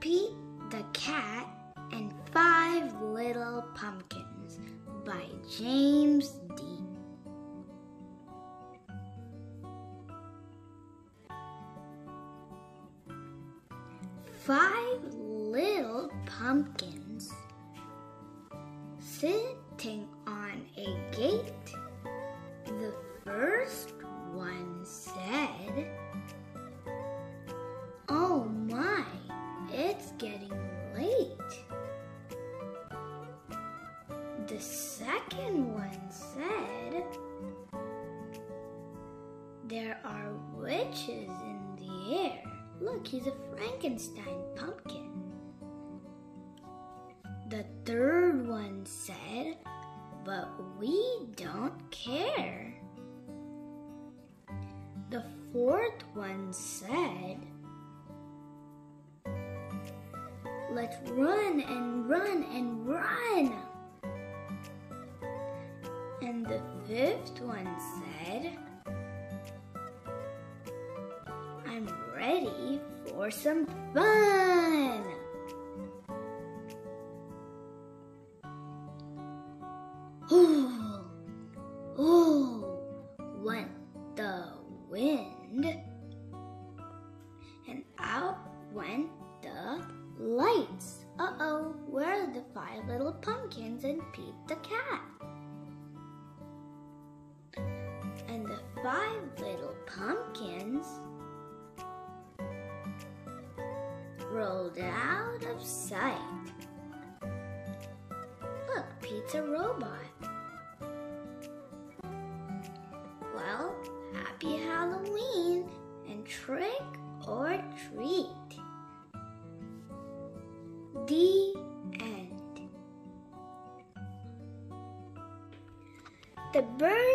Pete the Cat and Five Little Pumpkins by James Dean. Five little pumpkins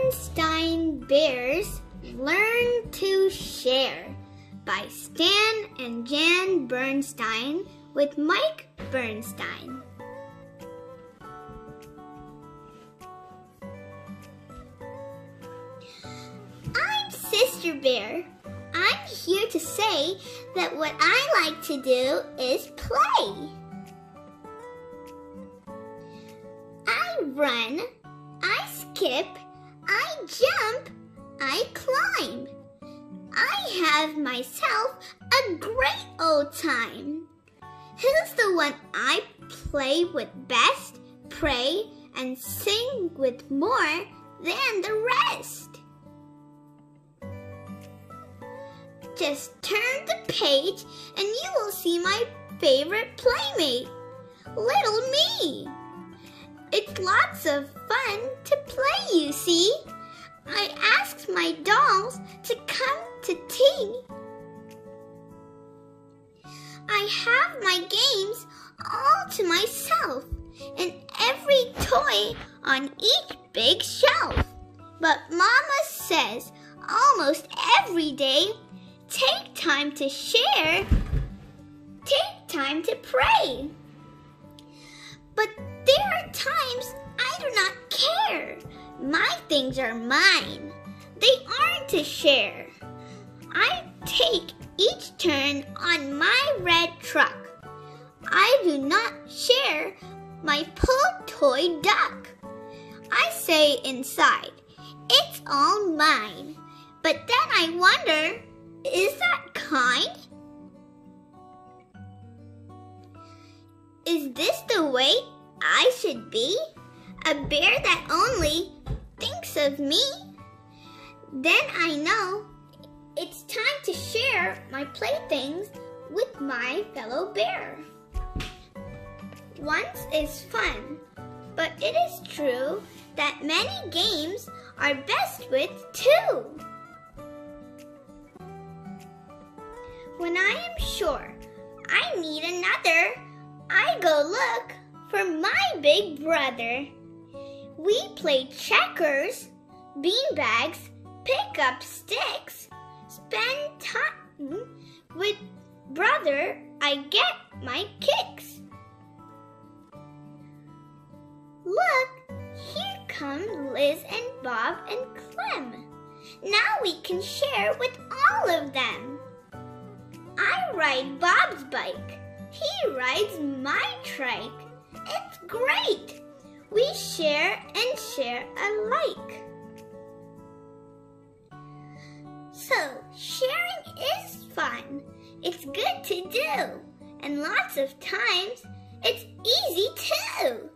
Berenstain Bears Learn to Share by Stan and Jan Berenstain with Mike Berenstain. I'm Sister Bear. I'm here to say that what I like to do is play. I run, I skip, I jump, I climb. I have myself a great old time. Who's the one I play with best, pray, and sing with more than the rest? Just turn the page and you will see my favorite playmate, Little Me. It's lots of fun to play, you see. I asked my dolls to come to tea. I have my games all to myself and every toy on each big shelf. But Mama says almost every day, take time to share, take time to pray. But there times I do not care. My things are mine. They aren't to share. I take each turn on my red truck. I do not share my pull toy duck. I say inside, it's all mine. But then I wonder, is that kind? Is this the way I should be? A bear that only thinks of me? Then I know it's time to share my playthings with my fellow bear. Once is fun, but it is true that many games are best with two. When I am sure I need another, I go look for my big brother. We play checkers, beanbags, pick up sticks, spend time with brother, I get my kicks. Look, here come Liz and Bob and Clem. Now we can share with all of them. I ride Bob's bike. He rides my trike. It's great. We share and share alike. So, sharing is fun. It's good to do. And lots of times, it's easy too.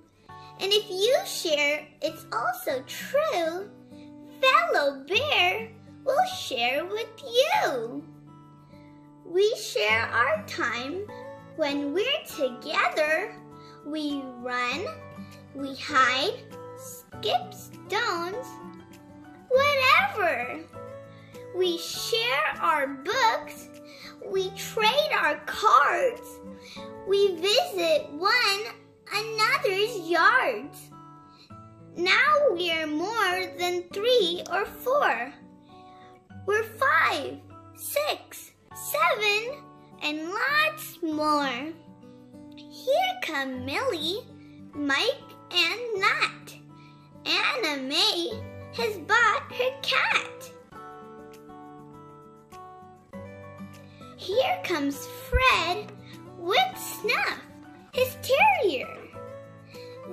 And if you share, it's also true. Fellow bear will share with you. We share our time when we're together. We run, we hide, skip stones, whatever. We share our books, we trade our cards, we visit one another's yards. Now we're more than three or four. We're five, six, seven, and lots more. Here come Millie, Mike, and Nat. Anna May has bought her cat. Here comes Fred with Snuff, his terrier.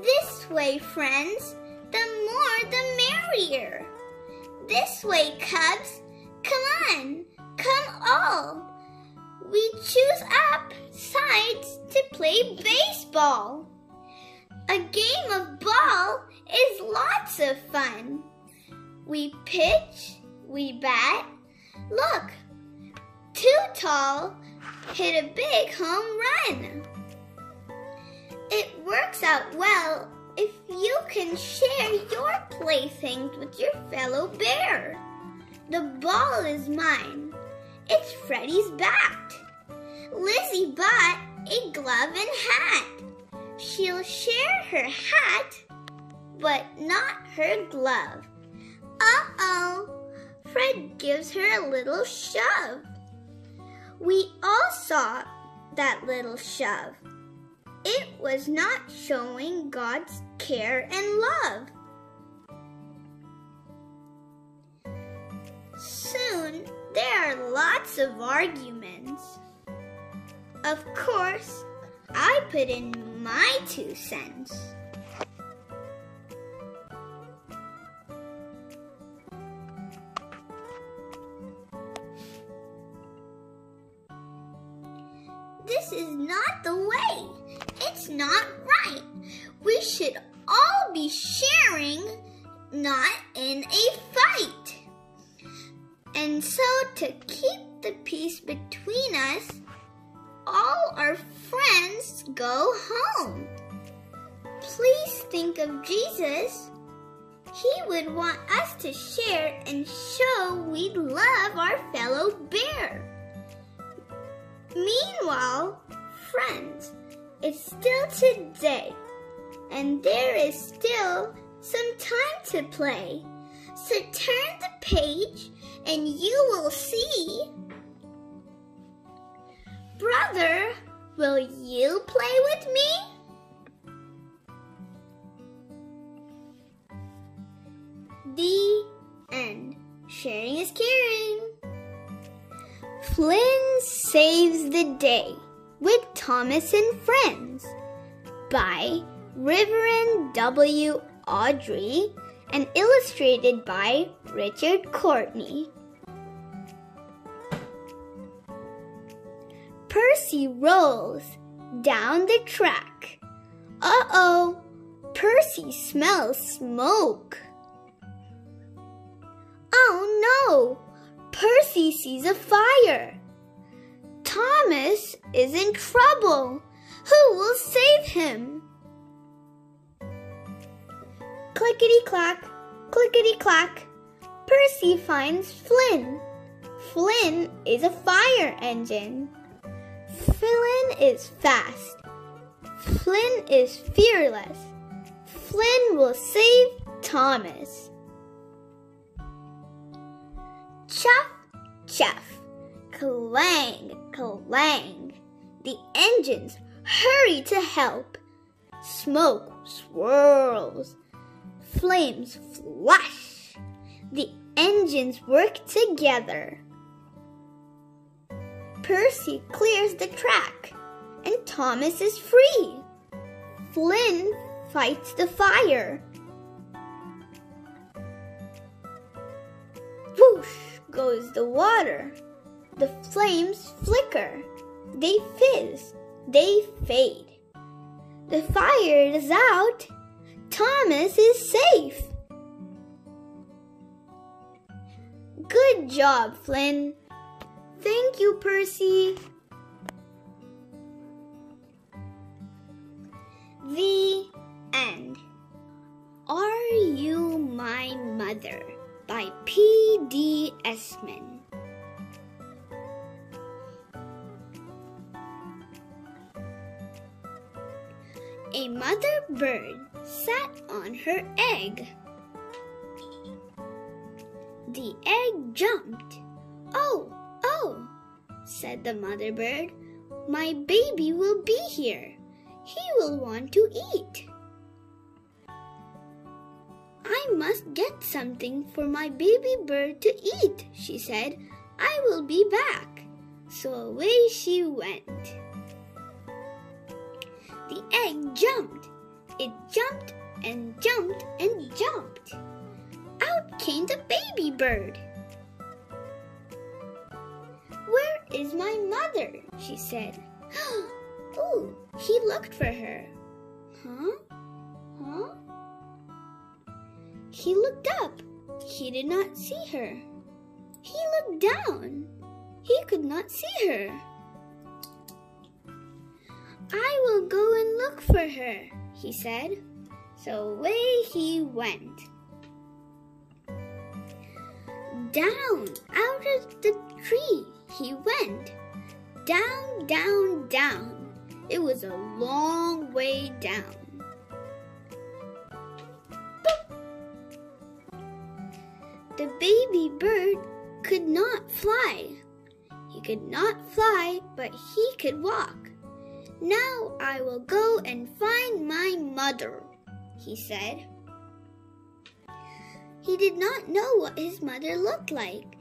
This way, friends, the more the merrier. This way, cubs, come on, come all. We choose up sides to play baseball. A game of ball is lots of fun. We pitch, we bat. Look, too tall hit a big home run. It works out well if you can share your playthings with your fellow bear. The ball is mine. It's Freddie's bat. Lizzie bought a glove and hat. She'll share her hat, but not her glove. Uh-oh. Fred gives her a little shove. We all saw that little shove. It was not showing God's care and love. Soon there are lots of arguments. Of course, I put in my two cents. This is not the way. It's not right. We should all be sharing, not of Jesus. He would want us to share and show we love our fellow bear. Meanwhile, friends, it's still today, and there is still some time to play. So turn the page and you will see. Brother, will you play with me? The end. Sharing is caring. Flynn Saves the Day with Thomas and Friends by Reverend W. Awdry and illustrated by Richard Courtney. Percy rolls down the track. Uh oh, Percy smells smoke. Oh no, Percy sees a fire. Thomas is in trouble. Who will save him? Clickety clack, clickety clack. Percy finds Flynn. Flynn is a fire engine. Flynn is fast. Flynn is fearless. Flynn will save Thomas. Chuff, chuff, clang, clang. The engines hurry to help. Smoke swirls. Flames flash. The engines work together. Percy clears the track, and Thomas is free. Flynn fights the fire. Whoosh goes the water. The flames flicker. They fizz. They fade. The fire is out. Thomas is safe. Good job, Flynn. Thank you, Percy. The End. Are You My Mother by P. D. Eastman. A mother bird sat on her egg. The egg jumped. Oh, oh, said the mother bird. My baby will be here. He will want to eat. I must get something for my baby bird to eat, she said. I will be back. So away she went. The egg jumped. It jumped and jumped and jumped. Out came the baby bird. Where is my mother? she said. oh, he looked for her. Huh? Huh? He looked up. He did not see her. He looked down. He could not see her. I will go and look for her, he said. So away he went. Down out of the tree he went. Down, down, down. It was a long way down. The baby bird could not fly. He could not fly, but he could walk. Now I will go and find my mother, he said. He did not know what his mother looked like.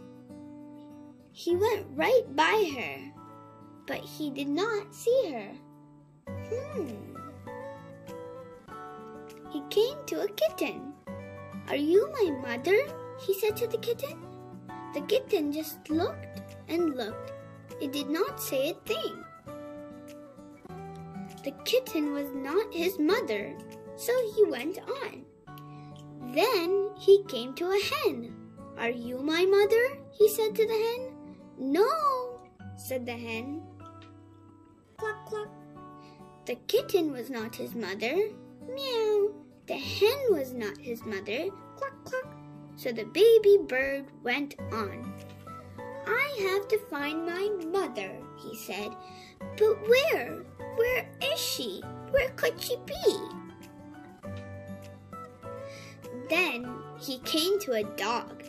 He went right by her, but he did not see her. Hmm. He came to a kitten. Are you my mother? He said to the kitten. The kitten just looked and looked. It did not say a thing. The kitten was not his mother, so he went on. Then he came to a hen. Are you my mother? he said to the hen. No, said the hen. Cluck, cluck. The kitten was not his mother. Meow. The hen was not his mother. So the baby bird went on. I have to find my mother, he said. But where? Where is she? Where could she be? Then he came to a dog.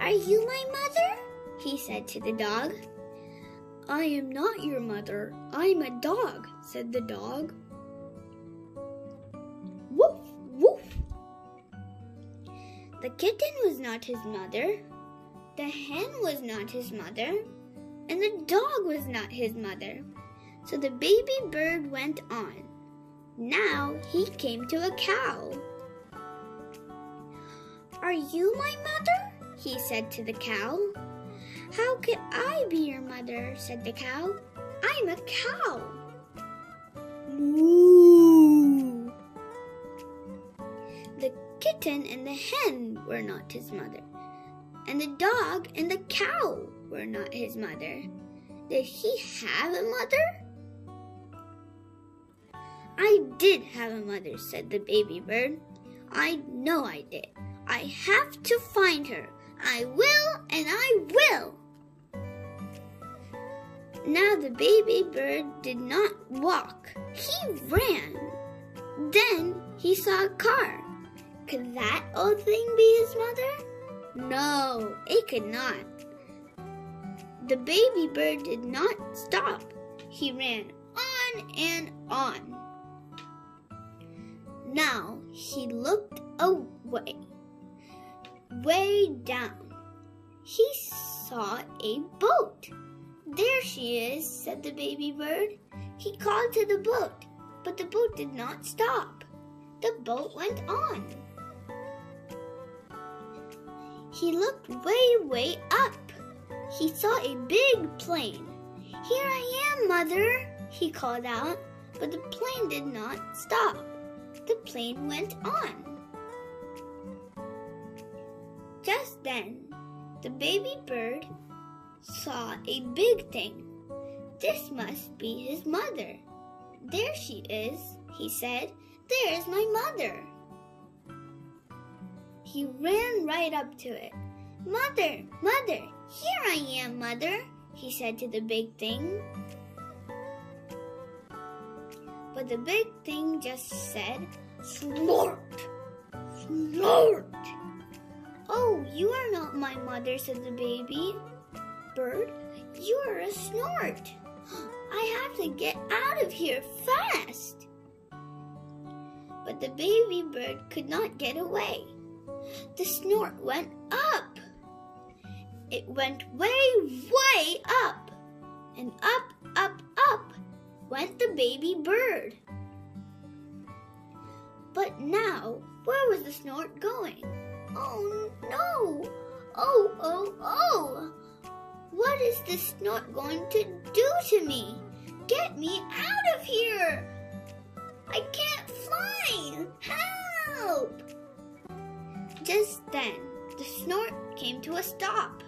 Are you my mother? he said to the dog. I am not your mother. I'm a dog, said the dog. The kitten was not his mother. The hen was not his mother. And the dog was not his mother. So the baby bird went on. Now he came to a cow. Are you my mother? he said to the cow. How could I be your mother? said the cow. I'm a cow. Kitten and the hen were not his mother, and the dog and the cow were not his mother. Did he have a mother? I did have a mother, said the baby bird. I know I did. I have to find her. I will and I will. Now the baby bird did not walk. He ran. Then he saw a car. Could that old thing be his mother? No, it could not. The baby bird did not stop. He ran on and on. Now he looked away, way down. He saw a boat. There she is, said the baby bird. He called to the boat, but the boat did not stop. The boat went on. He looked way, way up. He saw a big plane. Here I am, Mother, he called out, but the plane did not stop. The plane went on. Just then, the baby bird saw a big thing. This must be his mother. There she is, he said. There is my mother. He ran right up to it. Mother, mother, here I am, mother, he said to the big thing. But the big thing just said, Snort! Snort! Oh, you are not my mother, said the baby. Bird, you are a snort. I have to get out of here fast. But the baby bird could not get away. The snort went up. It went way, way up. And up, up, up went the baby bird. But now, where was the snort going? Oh no! Oh, oh, oh! What is the snort going to do to me? Get me out of here! I can't fly! Help! Just then, the snort came to a stop.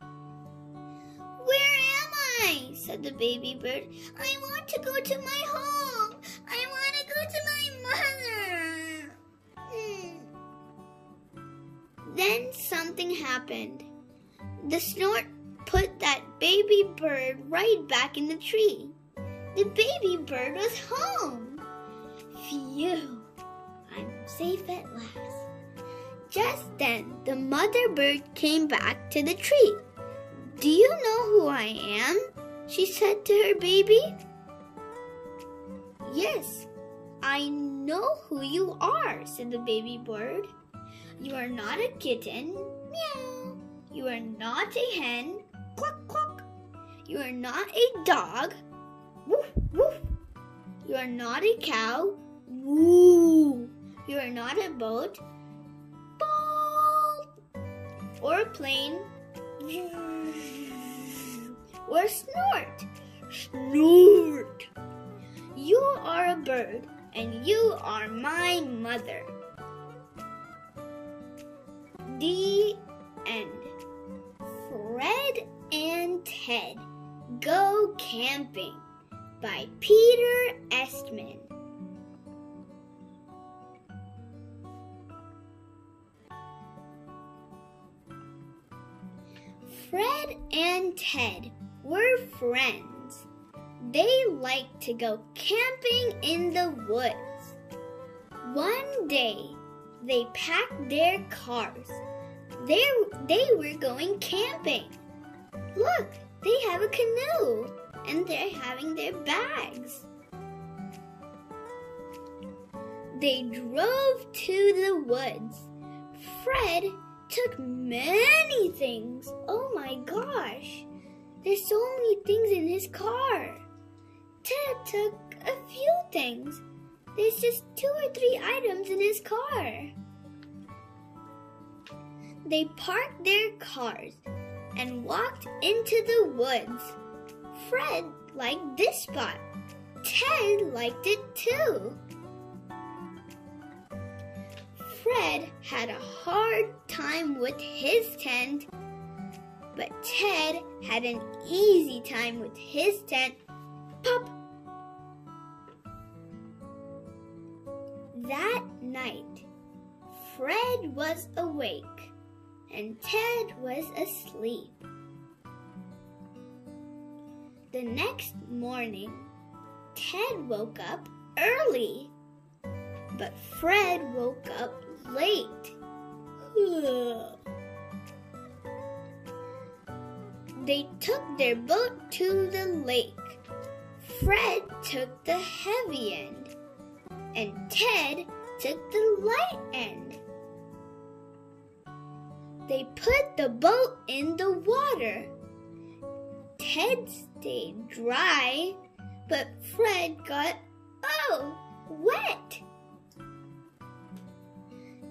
Where am I? said the baby bird. I want to go to my home. I want to go to my mother. Hmm. Then something happened. The snort put that baby bird right back in the tree. The baby bird was home. Phew, I'm safe at last. Just then, the mother bird came back to the tree. Do you know who I am? She said to her baby. Yes, I know who you are, said the baby bird. You are not a kitten. Meow. You are not a hen. Cluck, cluck. You are not a dog. Woof, woof. You are not a cow. Woo. You are not a boat. Or a plane. Or a snort. Snort. You are a bird and you are my mother. The end. Fred and Ted Go Camping by Peter Eastman. Liked to go camping in the woods. One day, they packed their cars. They, they were going camping. Look, they have a canoe and they're having their bags. They drove to the woods. Fred took many things. Oh my gosh. There's so many things in his car. Ted took a few things. There's just two or three items in his car. They parked their cars and walked into the woods. Fred liked this spot. Ted liked it too. Fred had a hard time with his tent, but Ted had an easy time with his tent. Pop! That night, Fred was awake and Ted was asleep. The next morning, Ted woke up early, but Fred woke up late. they took their boat to the lake. Fred took the heavy end, and Ted took the light end. They put the boat in the water. Ted stayed dry, but Fred got, oh, wet.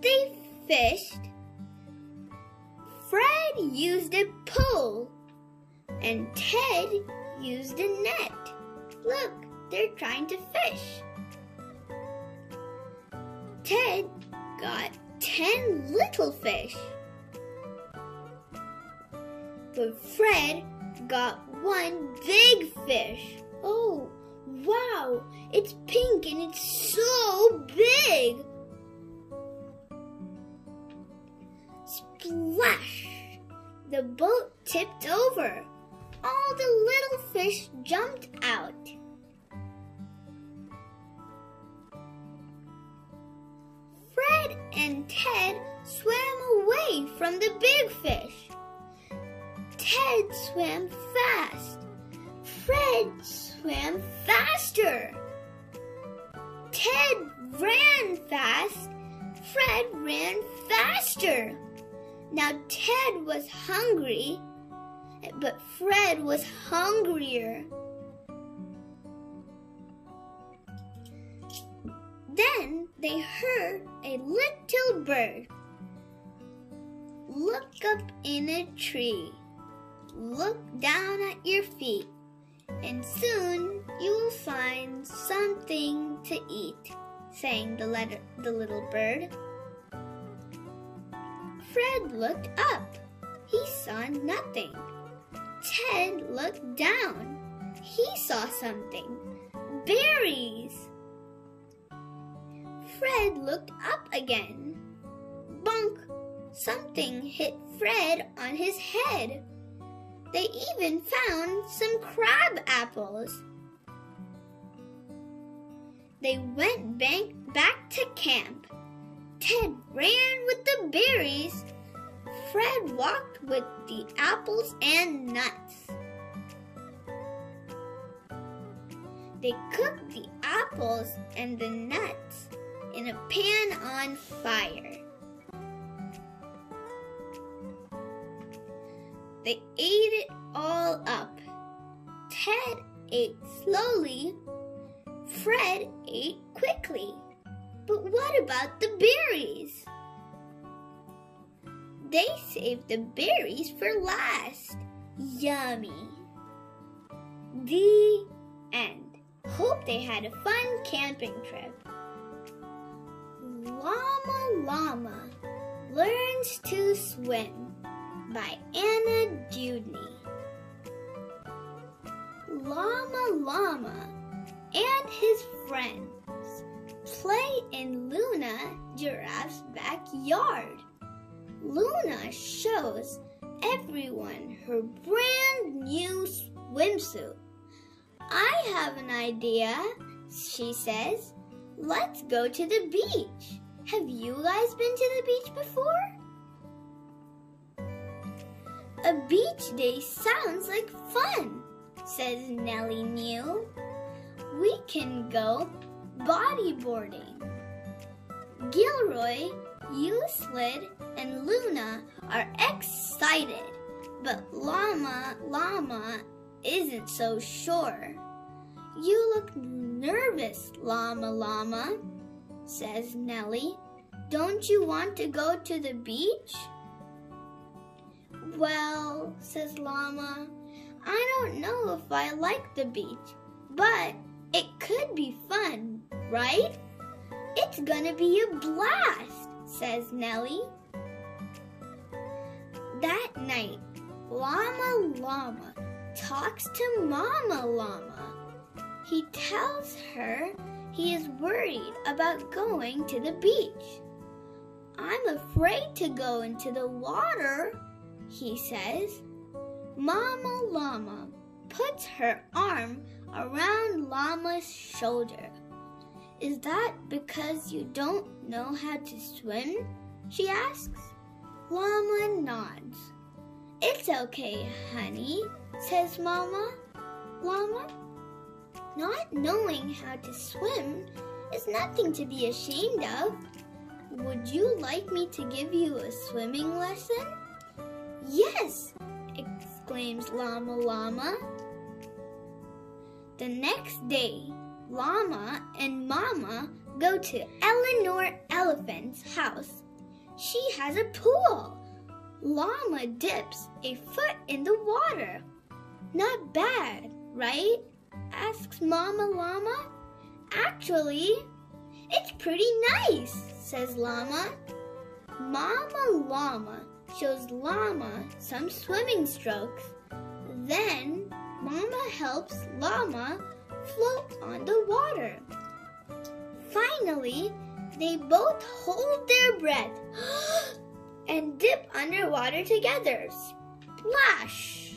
They fished. Fred used a pole and Ted used a net. Look, they're trying to fish. Ted got ten little fish. But Fred got one big fish. Oh, wow, it's pink and it's so big. Splash! The boat tipped over. All the little fish jumped out. Ted swam away from the big fish. Ted swam fast. Fred swam faster. Ted ran fast. Fred ran faster. Now Ted was hungry, but Fred was hungrier. Then they heard a little bird. Look up in a tree. Look down at your feet, and soon you will find something to eat, sang the, letter, the little bird. Fred looked up. He saw nothing. Ted looked down. He saw something. Berries! Fred looked up again. Bunk! Something hit Fred on his head. They even found some crab apples. They went back to camp. Ted ran with the berries. Fred walked with the apples and nuts. They cooked the apples and the nuts in a pan on fire. They ate it all up. Ted ate slowly. Fred ate quickly. But what about the berries? They saved the berries for last. Yummy. The end. Hope they had a fun camping trip. Llama Llama Learns to Swim by Anna Dewdney. Llama Llama and his friends play in Luna Giraffe's backyard. Luna shows everyone her brand new swimsuit. I have an idea, she says. Let's go to the beach. Have you guys been to the beach before? A beach day sounds like fun, says Nellie Mew. We can go bodyboarding. Gilroy, Euclid, and Luna are excited, but Llama Llama isn't so sure. You look nervous, Llama Llama, says Nellie. Don't you want to go to the beach? Well, says Llama, I don't know if I like the beach, but it could be fun, right? It's gonna be a blast, says Nellie. That night, Llama Llama talks to Mama Llama. He tells her he is worried about going to the beach. I'm afraid to go into the water, he says. Mama Llama puts her arm around Llama's shoulder. Is that because you don't know how to swim? She asks. Llama nods. It's okay, honey, says Mama. Llama, not knowing how to swim is nothing to be ashamed of. Would you like me to give you a swimming lesson? Yes, exclaims Llama Llama. The next day, Llama and Mama go to Eleanor Elephant's house. She has a pool. Llama dips a foot in the water. Not bad, right? Asks Mama Llama. Actually, it's pretty nice, says Llama. Mama Llama shows Llama some swimming strokes. Then Mama helps Llama float on the water. Finally, they both hold their breath and dip underwater together. Splash!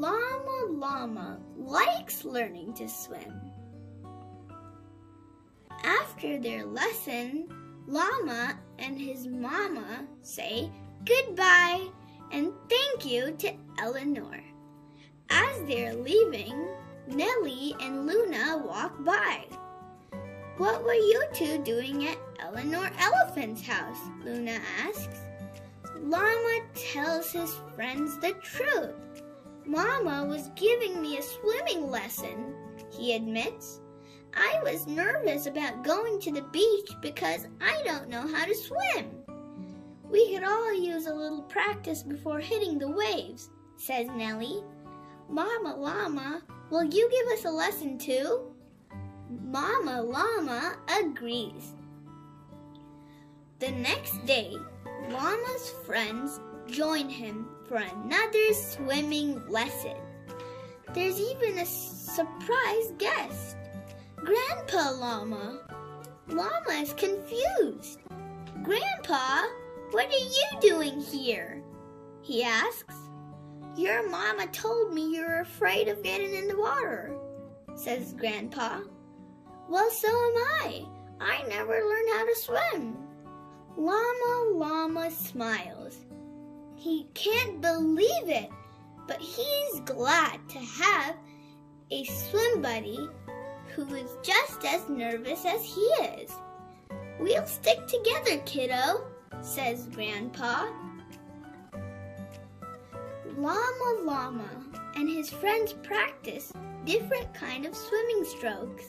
Llama Llama likes learning to swim. After their lesson, Llama and his mama say goodbye and thank you to Eleanor. As they're leaving, Nellie and Luna walk by. What were you two doing at Eleanor Elephant's house? Luna asks. Llama tells his friends the truth. Mama was giving me a swimming lesson, he admits. I was nervous about going to the beach because I don't know how to swim. We could all use a little practice before hitting the waves, says Nellie. Mama Llama, will you give us a lesson too? Mama Llama agrees. The next day, Llama's friends join him for another swimming lesson. There's even a surprise guest. Grandpa Llama. Llama is confused. Grandpa, what are you doing here? He asks. Your mama told me you're afraid of getting in the water, says Grandpa. Well, so am I. I never learned how to swim. Llama Llama smiles. He can't believe it, but he's glad to have a swim buddy who is just as nervous as he is. We'll stick together, kiddo, says Grandpa. Llama Llama and his friends practice different kind of swimming strokes.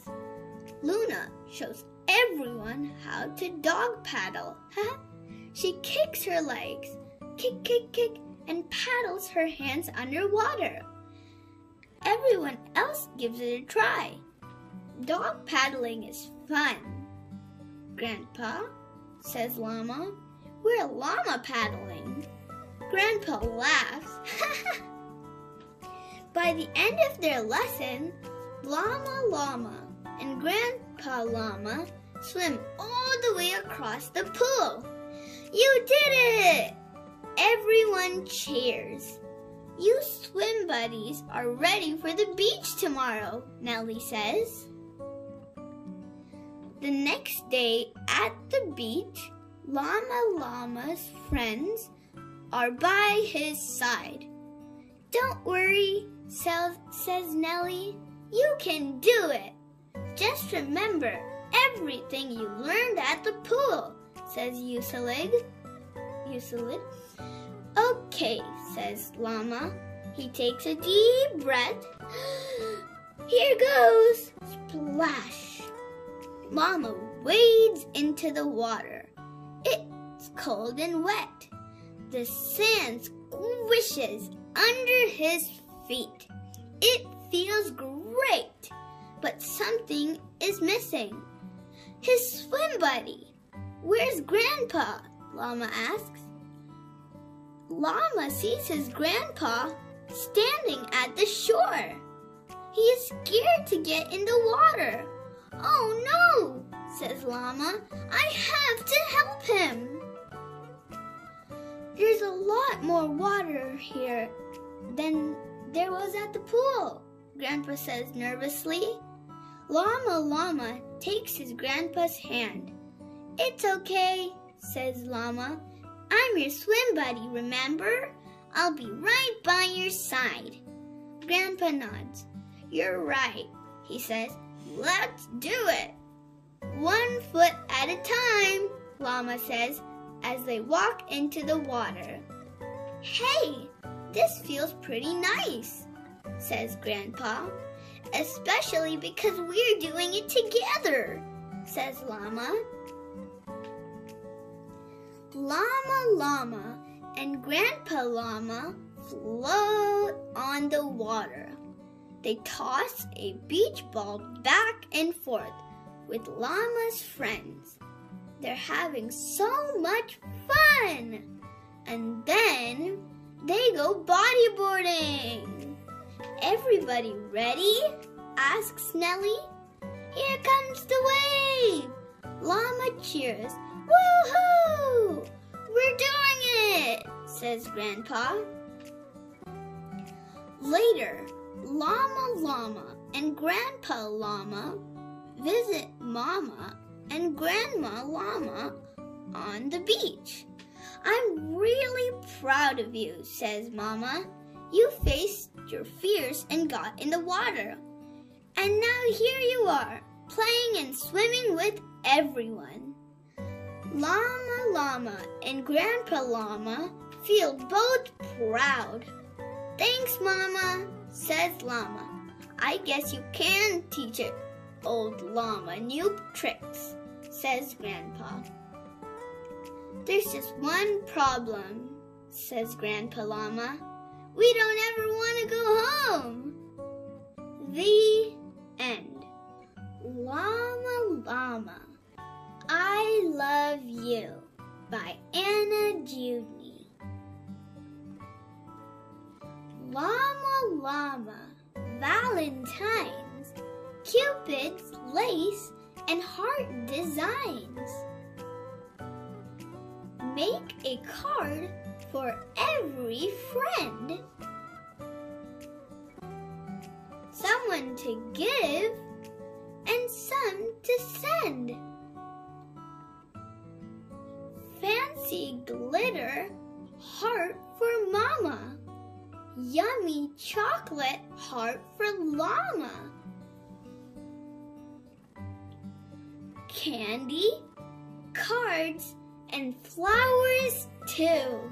Luna shows everyone how to dog paddle. she kicks her legs, kick, kick, kick, and paddles her hands underwater. Everyone else gives it a try. Dog paddling is fun. Grandpa, says Llama, we're llama paddling. Grandpa laughs. By the end of their lesson, Llama Llama and Grandpa Llama swim all the way across the pool. You did it! Everyone cheers. You swim buddies are ready for the beach tomorrow, Nellie says. The next day at the beach, Llama Llama's friends are by his side. Don't worry, says Nellie. You can do it. Just remember everything you learned at the pool, says Usalig. Usalid. Okay, says Llama. He takes a deep breath. Here goes. Splash. Llama wades into the water. It's cold and wet. The sand squishes under his feet. It feels great, but something is missing. His swim buddy. Where's Grandpa? Llama asks. Llama sees his grandpa standing at the shore. He is scared to get in the water. Oh no, says Llama. I have to help him. There's a lot more water here than there was at the pool, Grandpa says nervously. Llama Llama takes his grandpa's hand. It's okay, says Llama. I'm your swim buddy, remember? I'll be right by your side. Grandpa nods. You're right, he says. Let's do it. One foot at a time, Llama says as they walk into the water. Hey, this feels pretty nice, says Grandpa. especially because we're doing it together, says Llama. Llama Llama and Grandpa Llama float on the water. They toss a beach ball back and forth with Llama's friends. They're having so much fun! And then they go bodyboarding. Everybody ready? asks Nellie. Here comes the wave. Llama cheers. Woohoo! We're doing it, says Grandpa. Later, Llama Llama and Grandpa Llama visit Mama and Grandma Llama on the beach. I'm really proud of you, says Mama. You faced your fears and got in the water. And now here you are, playing and swimming with everyone. Llama Llama and Grandpa Llama feel both proud. Thanks, Mama, says Llama. I guess you can teach it, old llama new tricks, says Grandpa. There's just one problem, says Grandpa Llama. We don't ever want to go home. The end. Llama Llama, I Love You by Anna Dewdney. Llama Llama, Valentine's, Cupid's lace and heart designs. Make a card for every friend. Someone to give and some to send. Fancy glitter heart for mama. Yummy chocolate heart for llama. Candy, cards, and flowers too.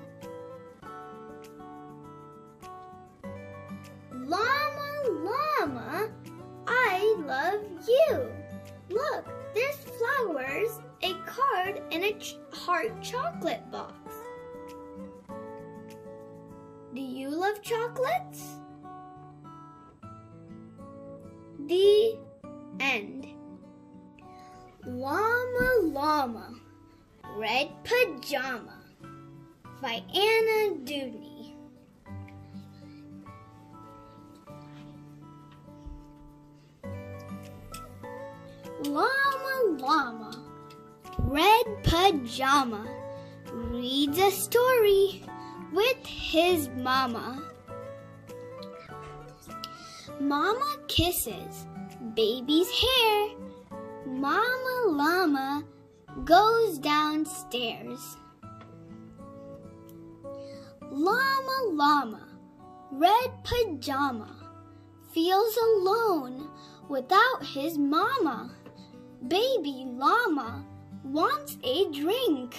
Llama, llama, I love you. Look, there's flowers, a card, in a ch heart chocolate box. Do you love chocolates? The end. Llama Llama, Red Pajama by Anna Dewdney. Llama Llama, Red Pajama reads a story with his mama. Mama kisses baby's hair. Mama Llama goes downstairs. Llama Llama, red pajama, feels alone without his mama. Baby Llama wants a drink.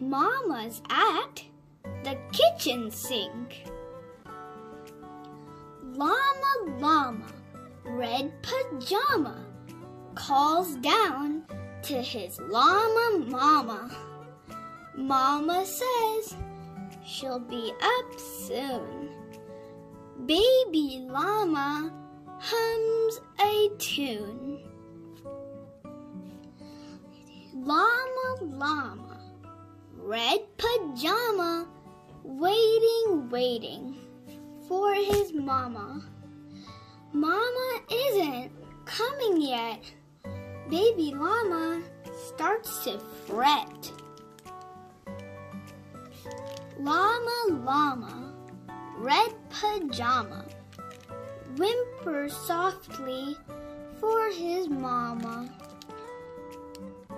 Mama's at the kitchen sink. Llama Llama, red pajama, calls down to his llama mama. Mama says she'll be up soon. Baby llama hums a tune. Llama llama, red pajama, waiting, waiting for his mama. Mama isn't coming yet. Baby llama starts to fret. Llama llama, red pajama, whimpers softly for his mama.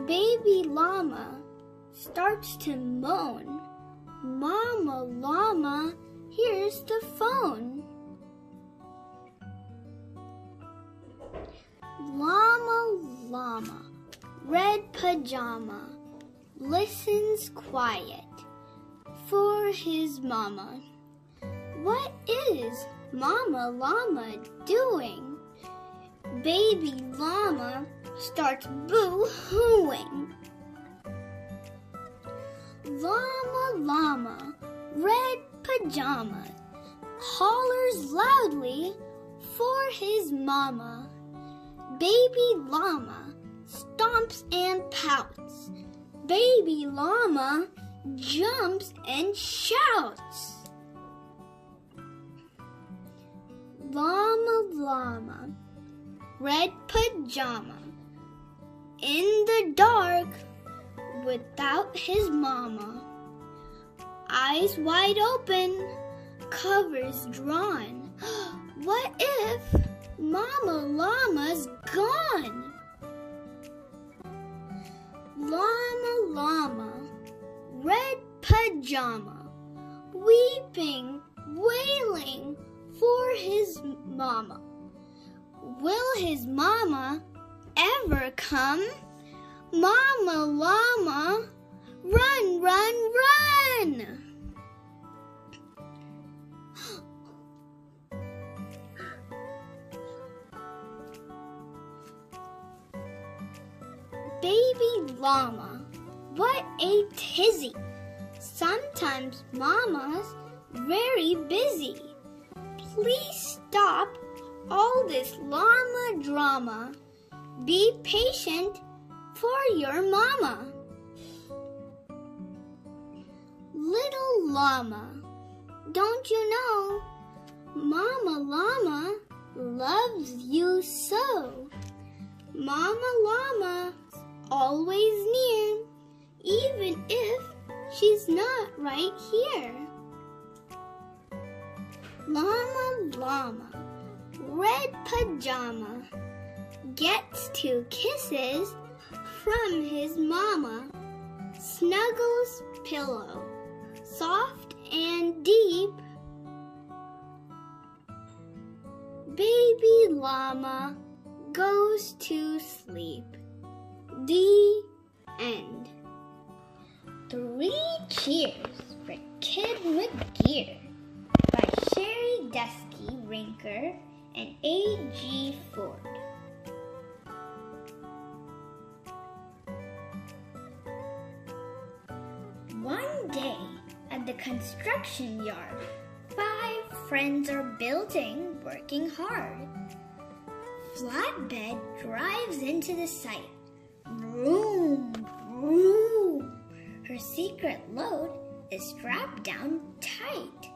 Baby llama starts to moan. Mama llama hears the phone. Llama llama, red pajama, listens quiet for his mama. What is Mama Llama doing? baby llama starts boo-hooing. Llama llama, red pajamas, hollers loudly for his mama. Baby llama stomps and pouts. Baby llama jumps and shouts. Llama llama, red pajama, in the dark without his mama. Eyes wide open, covers drawn. What if Mama Llama's gone? Llama Llama, red pajama, weeping, wailing for his mama. Will his mama ever come? Mama Llama, run, run, run! Baby llama, what a tizzy! Sometimes mama's very busy. Please stop all this llama drama. Be patient for your mama. Little llama, don't you know? Mama llama loves you so. Mama llama's always near, even if she's not right here. Llama llama, red pajama, gets two kisses from his mama. Snuggles pillow, soft and deep. Baby llama goes to sleep. The end. Three cheers for Kid McGear by Sherri Duskey Rinker and A.G. Ford. One day at the construction yard, five friends are building, working hard. Flatbed drives into the site. Vroom, vroom. Her secret load is strapped down tight.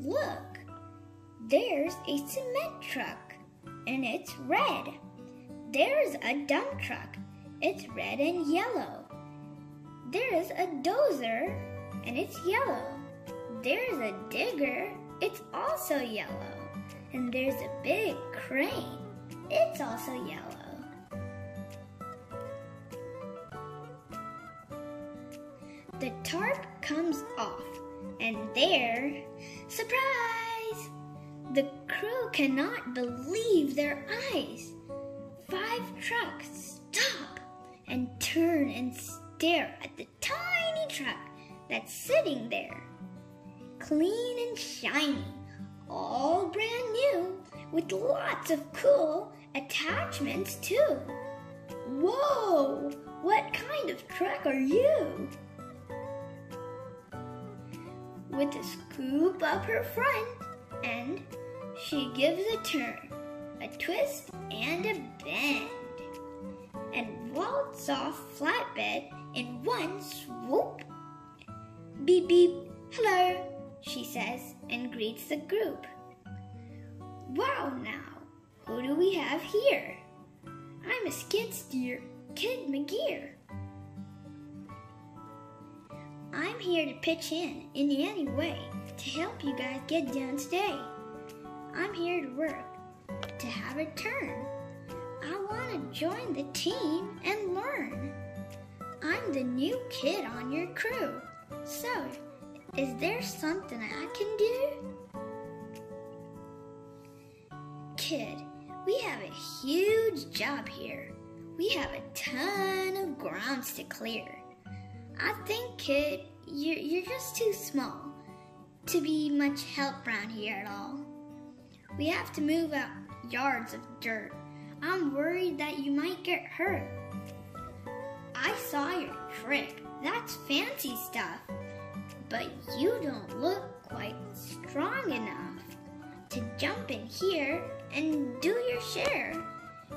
Look, there's a cement truck, and it's red. There's a dump truck, it's red and yellow. There's a dozer, and it's yellow. There's a digger, it's also yellow. And there's a big crane, it's also yellow. The tarp comes off, and there, surprise! The crew cannot believe their eyes. Five trucks stop and turn and stare that's sitting there. Clean and shiny, all brand new, with lots of cool attachments too. Whoa! What kind of truck are you? With a scoop up her front, and she gives a turn, a twist, and a bend, and waltz off flatbed in one swoop. Beep beep, hello, she says, and greets the group. Wow, now, who do we have here? I'm a skid steer, Kid McGear. I'm here to pitch in in any way to help you guys get done today. I'm here to work, to have a turn. I want to join the team and learn. I'm the new kid on your crew. So, is there something I can do? Kid, we have a huge job here. We have a ton of grounds to clear. I think, kid, you're, you're just too small to be much help around here at all. We have to move out yards of dirt, I'm worried that you might get hurt. I saw your trick. That's fancy stuff. But you don't look quite strong enough to jump in here and do your share.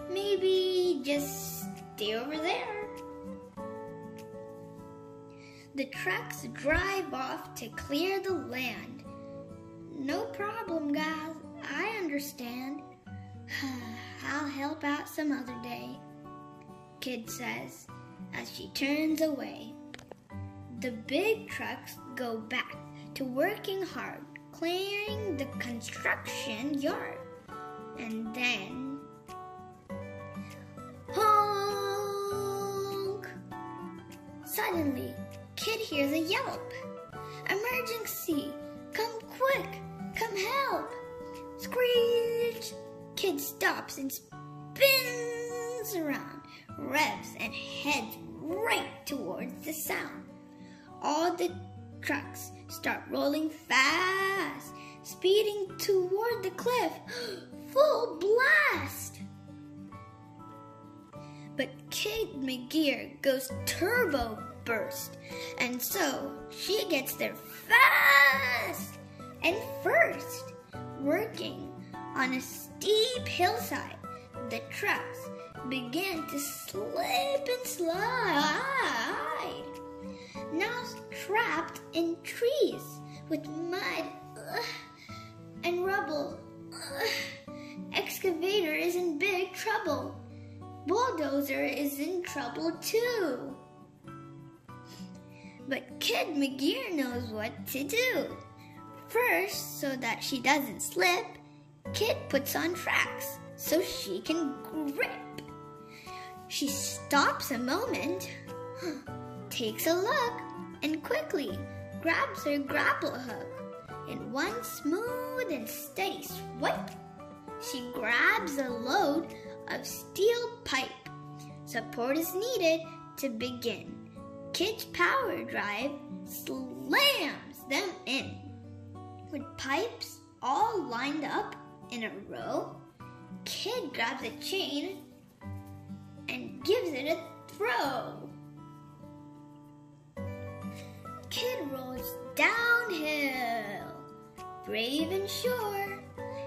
Maybe just stay over there. The trucks drive off to clear the land. No problem, guys. I understand. I'll help out some other day, Kid says as she turns away. The big trucks go back to working hard, clearing the construction yard. And then. Honk! Suddenly, Kid hears a yelp. Emergency! Come quick! Come help! Screech! Kid stops and spins around, revs, and heads right towards the sound. All the trucks start rolling fast, speeding toward the cliff. Full blast! But Kid McGear goes turbo burst, and so she gets there fast and first, working on a steep hillside. The trucks began to slip and slide. Now trapped in trees with mud ugh, and rubble. Ugh. Excavator is in big trouble. Bulldozer is in trouble too. But Kid McGear knows what to do. First, so that she doesn't slip, Kid puts on tracks so she can grip. She stops a moment, takes a look, and quickly grabs her grapple hook. In one smooth and steady swipe, she grabs a load of steel pipe. Support is needed to begin. Kid's power drive slams them in. With pipes all lined up in a row, Kid grabs a chain and gives it a throw. Kid rolls downhill, brave and sure,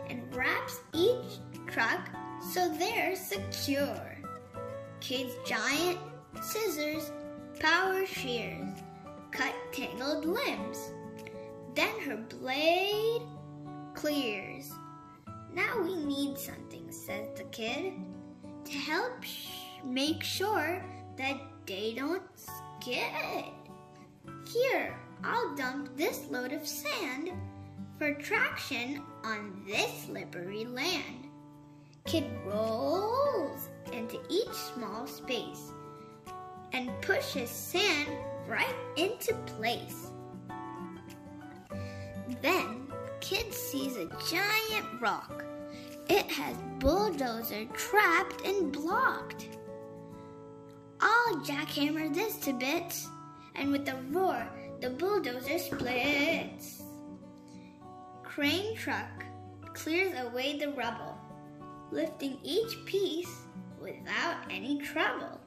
and wraps each truck so they're secure. Kid's giant scissors, power shears, cut tangled limbs. Then her blade clears. Now we need something, says the kid, to help make sure that they don't skid. Here, I'll dump this load of sand for traction on this slippery land. Kid rolls into each small space and pushes sand right into place. Then Kid sees a giant rock. It has Bulldozer trapped and blocked. I'll jackhammer this to bits, and with a roar, the bulldozer splits. Crane truck clears away the rubble, lifting each piece without any trouble.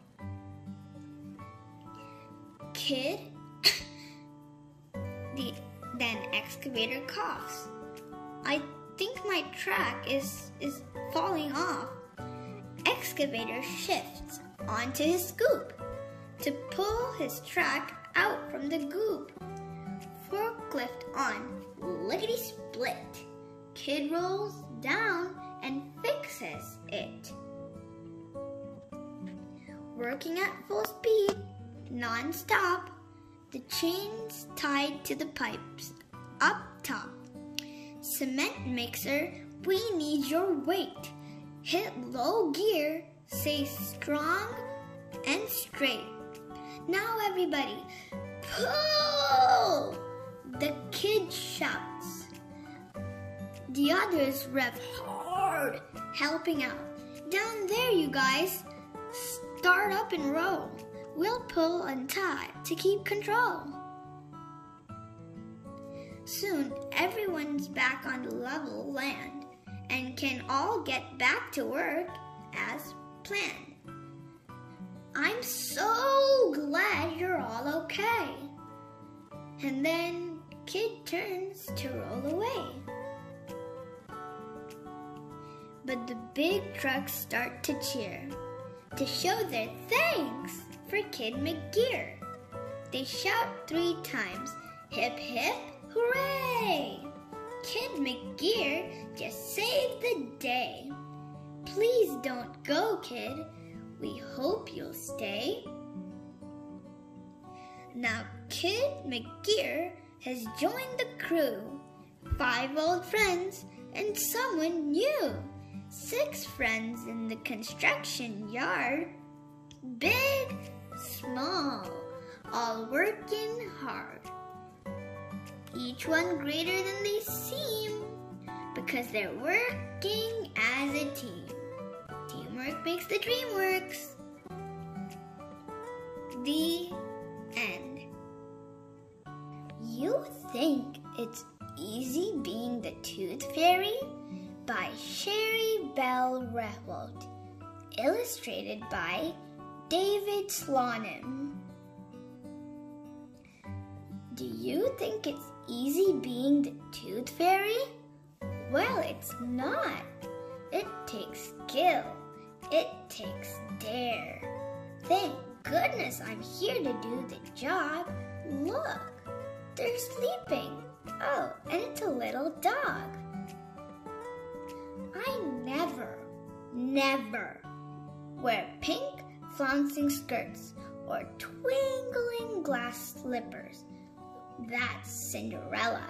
Kid, the then excavator coughs. I think my track is is falling off. Excavator shifts onto his scoop to pull his track out from the goop. Forklift on, lickety split. Kid rolls down and fixes it. Working at full speed, non-stop, the chains tied to the pipes up top. Cement mixer, we need your weight. Hit low gear, stay strong and straight. Now everybody, pull! The kid shouts. The others rev hard, helping out. Down there, you guys. Start up and roll. We'll pull and tie to keep control. Soon, everyone's back on level land and can all get back to work as planned. I'm so glad you're all okay. And then Kid turns to roll away. But the big trucks start to cheer to show their thanks for Kid McGear. They shout three times, hip hip hooray! Kid McGear just saved the day. Please don't go, kid. We hope you'll stay. Now, Kid McGear has joined the crew. Five old friends and someone new. Six friends in the construction yard. Big, small, all working hard. Each one greater than they seem because they're working as a team. Teamwork makes the dream works. The end. You think it's easy being the Tooth Fairy? By Sheri Bell Rehwoldt. Illustrated by David Slonim. Do you think it's easy being the Tooth Fairy? Well, it's not. It takes skill. It takes dare. Thank goodness I'm here to do the job. Look, they're sleeping. Oh, and it's a little dog. I never, never wear pink flouncing skirts or twinkling glass slippers. That's Cinderella.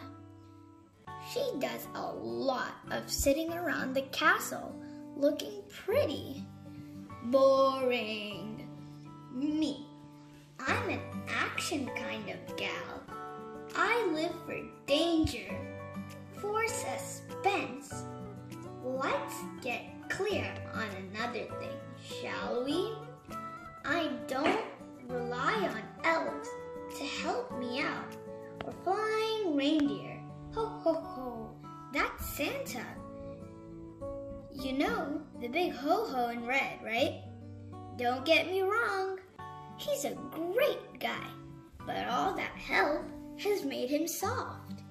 She does a lot of sitting around the castle looking pretty. Boring. Me. I'm an action kind of gal. I live for danger, for suspense. Let's get clear on another thing, shall we? I don't rely on elves to help me out, or flying reindeer. Ho ho ho, that's Santa. You know, the big ho ho in red, right? Don't get me wrong, he's a great guy, but all that help has made him soft.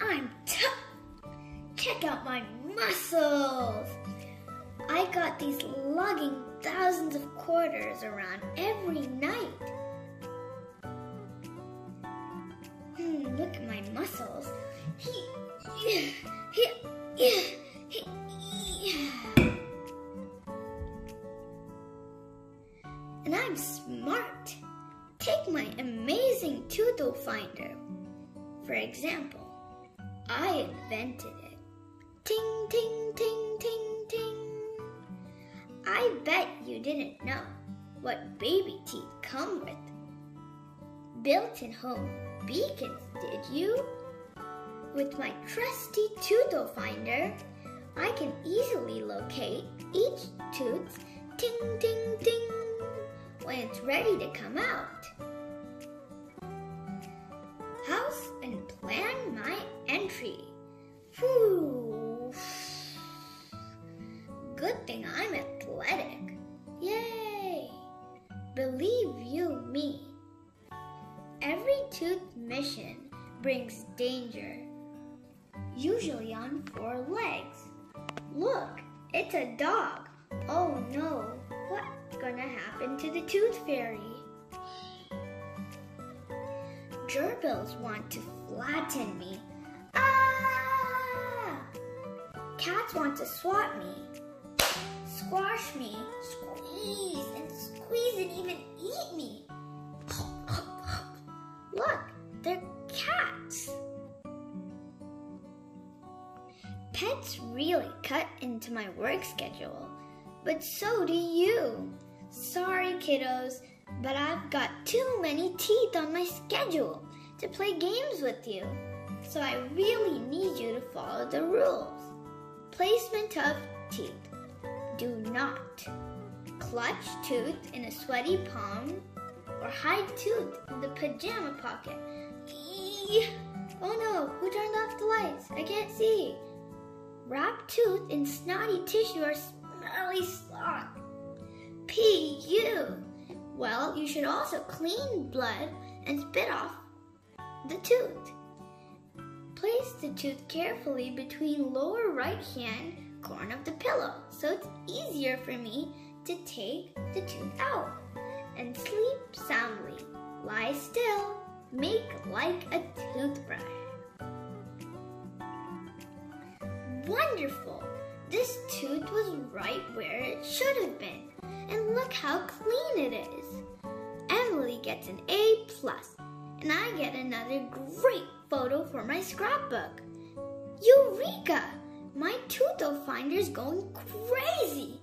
I'm tough. Check out my muscles. I got these lugging thousands of quarters around every night. Hmm, look at my muscles. He, he, he, he, and I'm smart. Take my amazing Toodle Finder. For example, I invented it. Ting, ting, ting, ting, ting. I bet you didn't know what baby teeth come with. Built-in home beacons, did you? With my trusty Toodle Finder, I can easily locate each tooth's ting, ting, ting when it's ready to come out. Swat me, squash me, squeeze and squeeze and even eat me. Look, they're cats. Pets really cut into my work schedule, but so do you. Sorry, kiddos, but I've got too many teeth on my schedule to play games with you. So I really need you to follow the rules. Placement of teeth. Do not clutch tooth in a sweaty palm or hide tooth in the pajama pocket. Eee! Oh no, who turned off the lights? I can't see. Wrap tooth in snotty tissue or smelly sock. P-U. Well, you should also clean blood and spit off the tooth. Place the tooth carefully between lower right hand corner of the pillow so it's easier for me to take the tooth out. And sleep soundly. Lie still. Make like a toothbrush. Wonderful! This tooth was right where it should have been. And look how clean it is. Emily gets an A plus, and I get another great photo for my scrapbook. Eureka! My tooth finder's going crazy.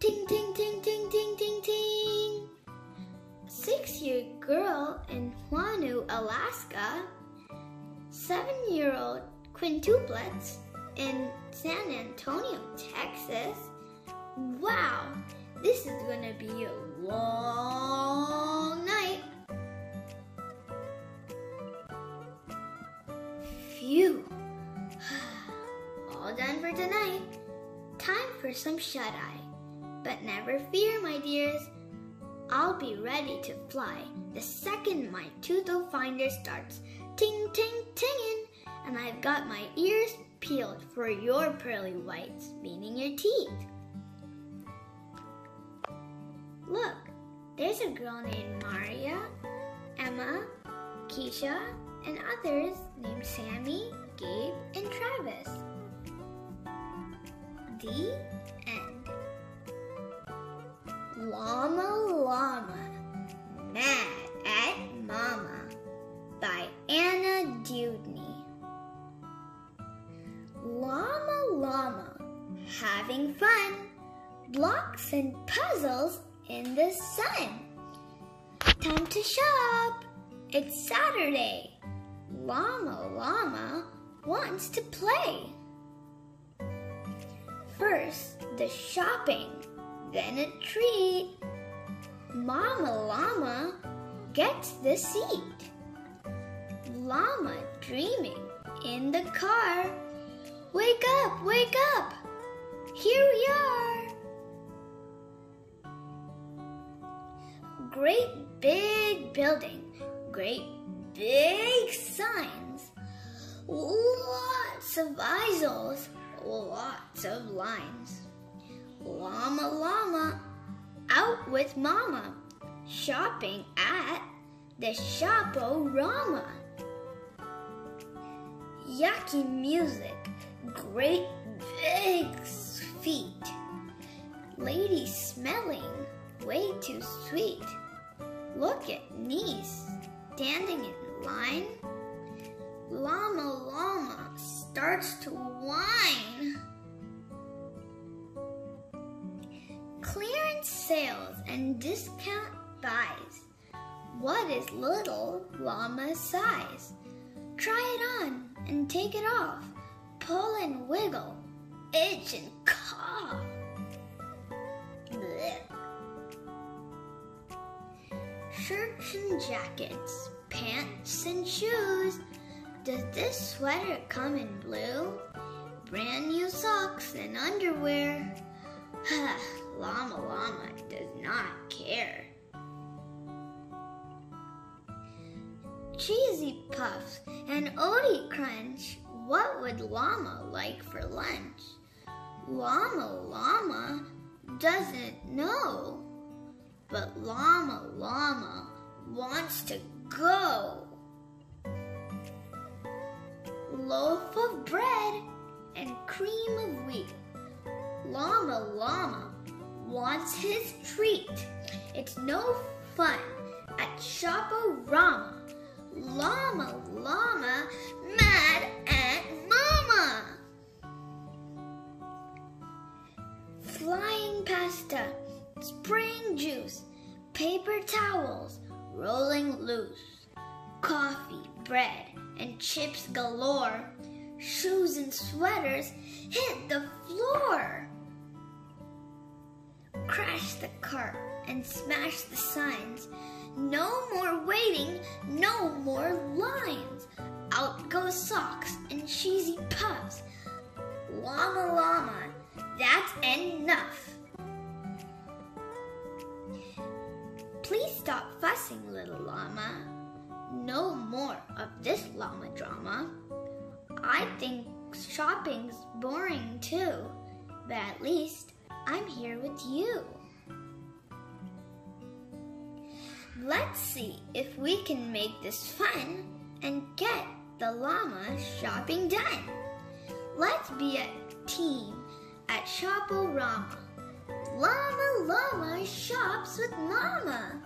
Ting, ting, ting, ting, ting, ting, ting. Six-year girl in Juneau, Alaska. Seven-year-old quintuplets in San Antonio, Texas. Wow, this is gonna be a long some shut-eye. But never fear, my dears. I'll be ready to fly the second my tooth finder starts ting ting tinging and I've got my ears peeled for your pearly whites, meaning your teeth. Look, there's a girl named Maria, Emma, Keisha, and others named Sammy, Gabe, and Travis. The end. Llama Llama, Mad at Mama by Anna Dewdney. Llama Llama, having fun, blocks and puzzles in the sun. Time to shop! It's Saturday. Llama Llama wants to play. First, the shopping, then a treat. Mama Llama gets the seat. Llama dreaming in the car. Wake up, wake up! Here we are! Great big building, great big signs, lots of easels, lots of lines. Llama Llama out with Mama, shopping at the Shop-O-Rama. Yucky music, great big feet. Lady smelling way too sweet. Look at niece standing in line. Llama Llama starts to whine. Clearance sales and discount buys. What is little llama size? Try it on and take it off. Pull and wiggle, itch and cough. Blech. Shirts and jackets, pants and shoes. Does this sweater come in blue? Brand new socks and underwear. llama Llama does not care. Cheesy puffs and oaty crunch. What would Llama like for lunch? Llama Llama doesn't know, but Llama Llama wants to go. Loaf of bread and cream of wheat. Llama Llama wants his treat. It's no fun at Shop-O-Rama. Llama Llama mad at Mama. Flying pasta, spring juice, paper towels, rolling loose, coffee, bread, and chips galore. Shoes and sweaters hit the floor. Crash the cart and smash the signs. No more waiting, no more lines. Out go socks and cheesy puffs. Llama Llama, that's enough. Please stop fussing, little llama. No more of this llama drama. I think shopping's boring too, but at least I'm here with you. Let's see if we can make this fun and get the llama shopping done. Let's be a team at Shop-O-Rama. Llama Llama shops with Mama.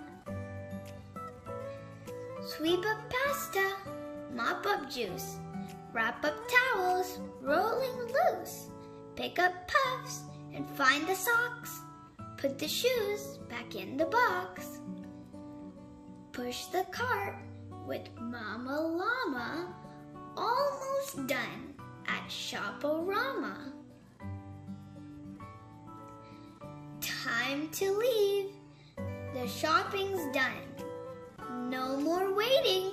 Sweep up pasta, mop up juice, wrap up towels, rolling loose. Pick up puffs and find the socks. Put the shoes back in the box. Push the cart with Mama Llama. Almost done at Shop-O-Rama. Time to leave. The shopping's done. No more waiting.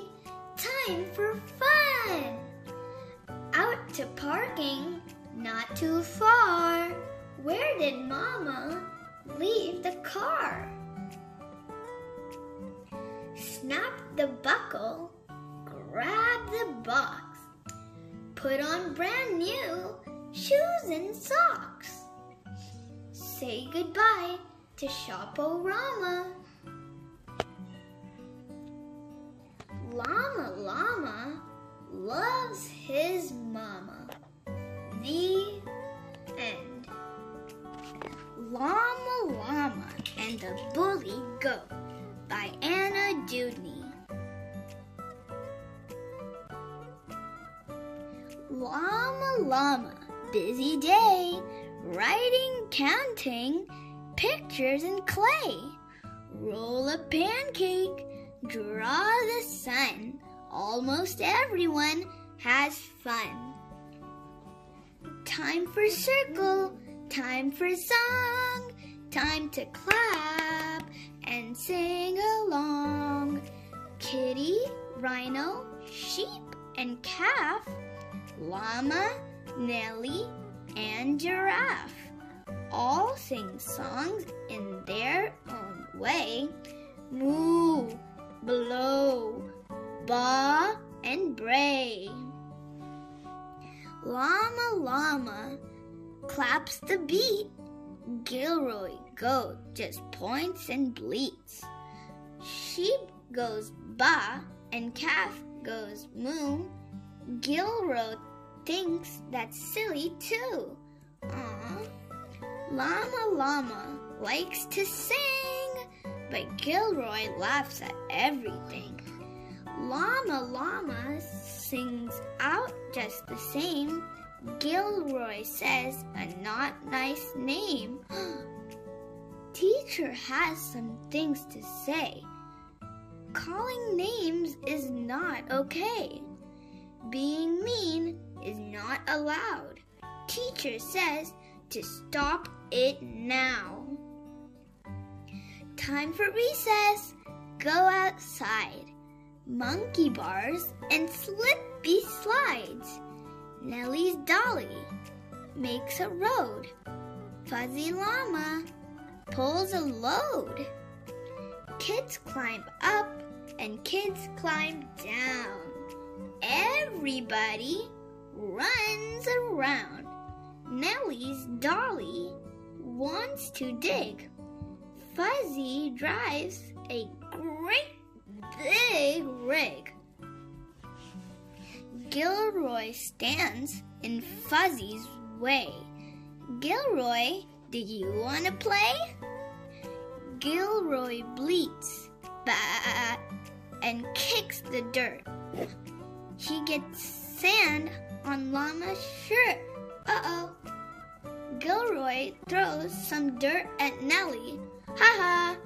Time for fun. Out to parking, not too far. Where did Mama leave the car? Snap the buckle, grab the box, put on brand new shoes and socks. Say goodbye to Shop-O-Rama. Llama Llama loves his mama. The end. Llama Llama and the Bully Goat by Anna Dewdney. Llama Llama, busy day, writing, counting, pictures in clay. Roll a pancake, draw the sun. Almost everyone has fun. Time for circle, time for song, time to clap and sing along. Kitty, rhino, sheep, and calf, llama, Nellie, and giraffe all sing songs in their own way. Moo, blow, ba, and bray. Llama Llama claps the beat. Gilroy goat just points and bleats. Sheep goes ba and calf goes moo. Gilroy thinks that's silly too. Aww. Llama Llama likes to sing, but Gilroy laughs at everything. Llama Llama sings out just the same. Gilroy says a not nice name. Teacher has some things to say. Calling names is not okay. Being mean is not allowed. Teacher says to stop it now. Time for recess. Go outside. Monkey bars and slippy slides. Nellie's dolly makes a road. Fuzzy llama pulls a load. Kids climb up and kids climb down. Everybody runs around. Nellie's dolly wants to dig. Fuzzy drives a great big rig. Gilroy stands in Fuzzy's way. Gilroy, do you want to play? Gilroy bleats, bah, and kicks the dirt. He gets sand on Llama's shirt. Uh-oh. Gilroy throws some dirt at Nellie. Ha ha!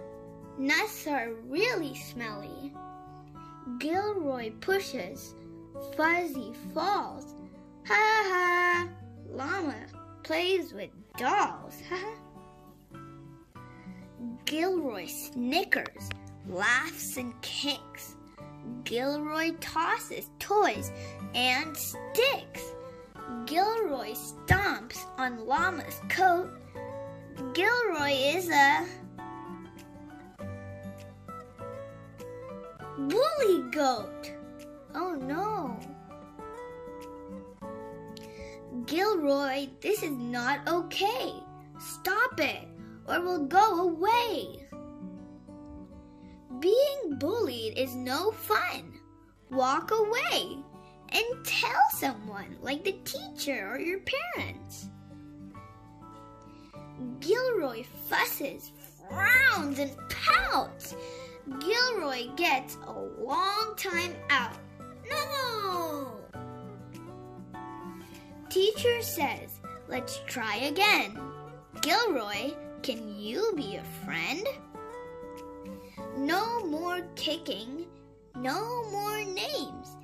Nuts are really smelly. Gilroy pushes. Fuzzy falls. Ha ha! Llama plays with dolls. Ha ha! Gilroy snickers, laughs and kicks. Gilroy tosses toys and sticks. Gilroy stomps on Llama's coat. Gilroy is a bully goat. Oh no. Gilroy, this is not okay. Stop it, or we'll go away. Being bullied is no fun. Walk away and tell someone, like the teacher or your parents. Gilroy fusses, frowns, and pouts. Gilroy gets a long time out. No! Teacher says, let's try again. Gilroy, can you be a friend? No more kicking, no more names.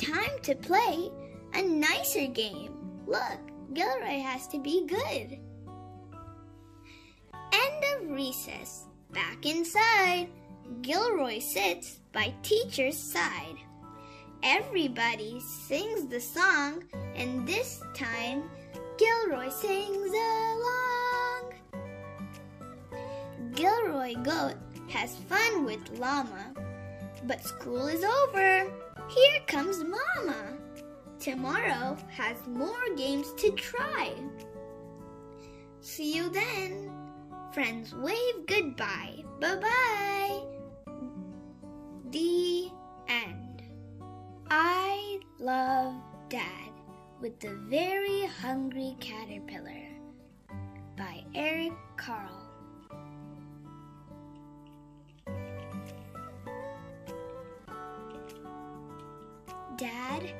Time to play a nicer game. Look, Gilroy has to be good. End of recess. Back inside, Gilroy sits by teacher's side. Everybody sings the song, and this time Gilroy sings along. Gilroy Goat has fun with Llama, but school is over. Here comes Mama. Tomorrow has more games to try. See you then. Friends, wave goodbye. Bye bye. The end. I love Dad with the Very Hungry Caterpillar by Eric Carle. Dad,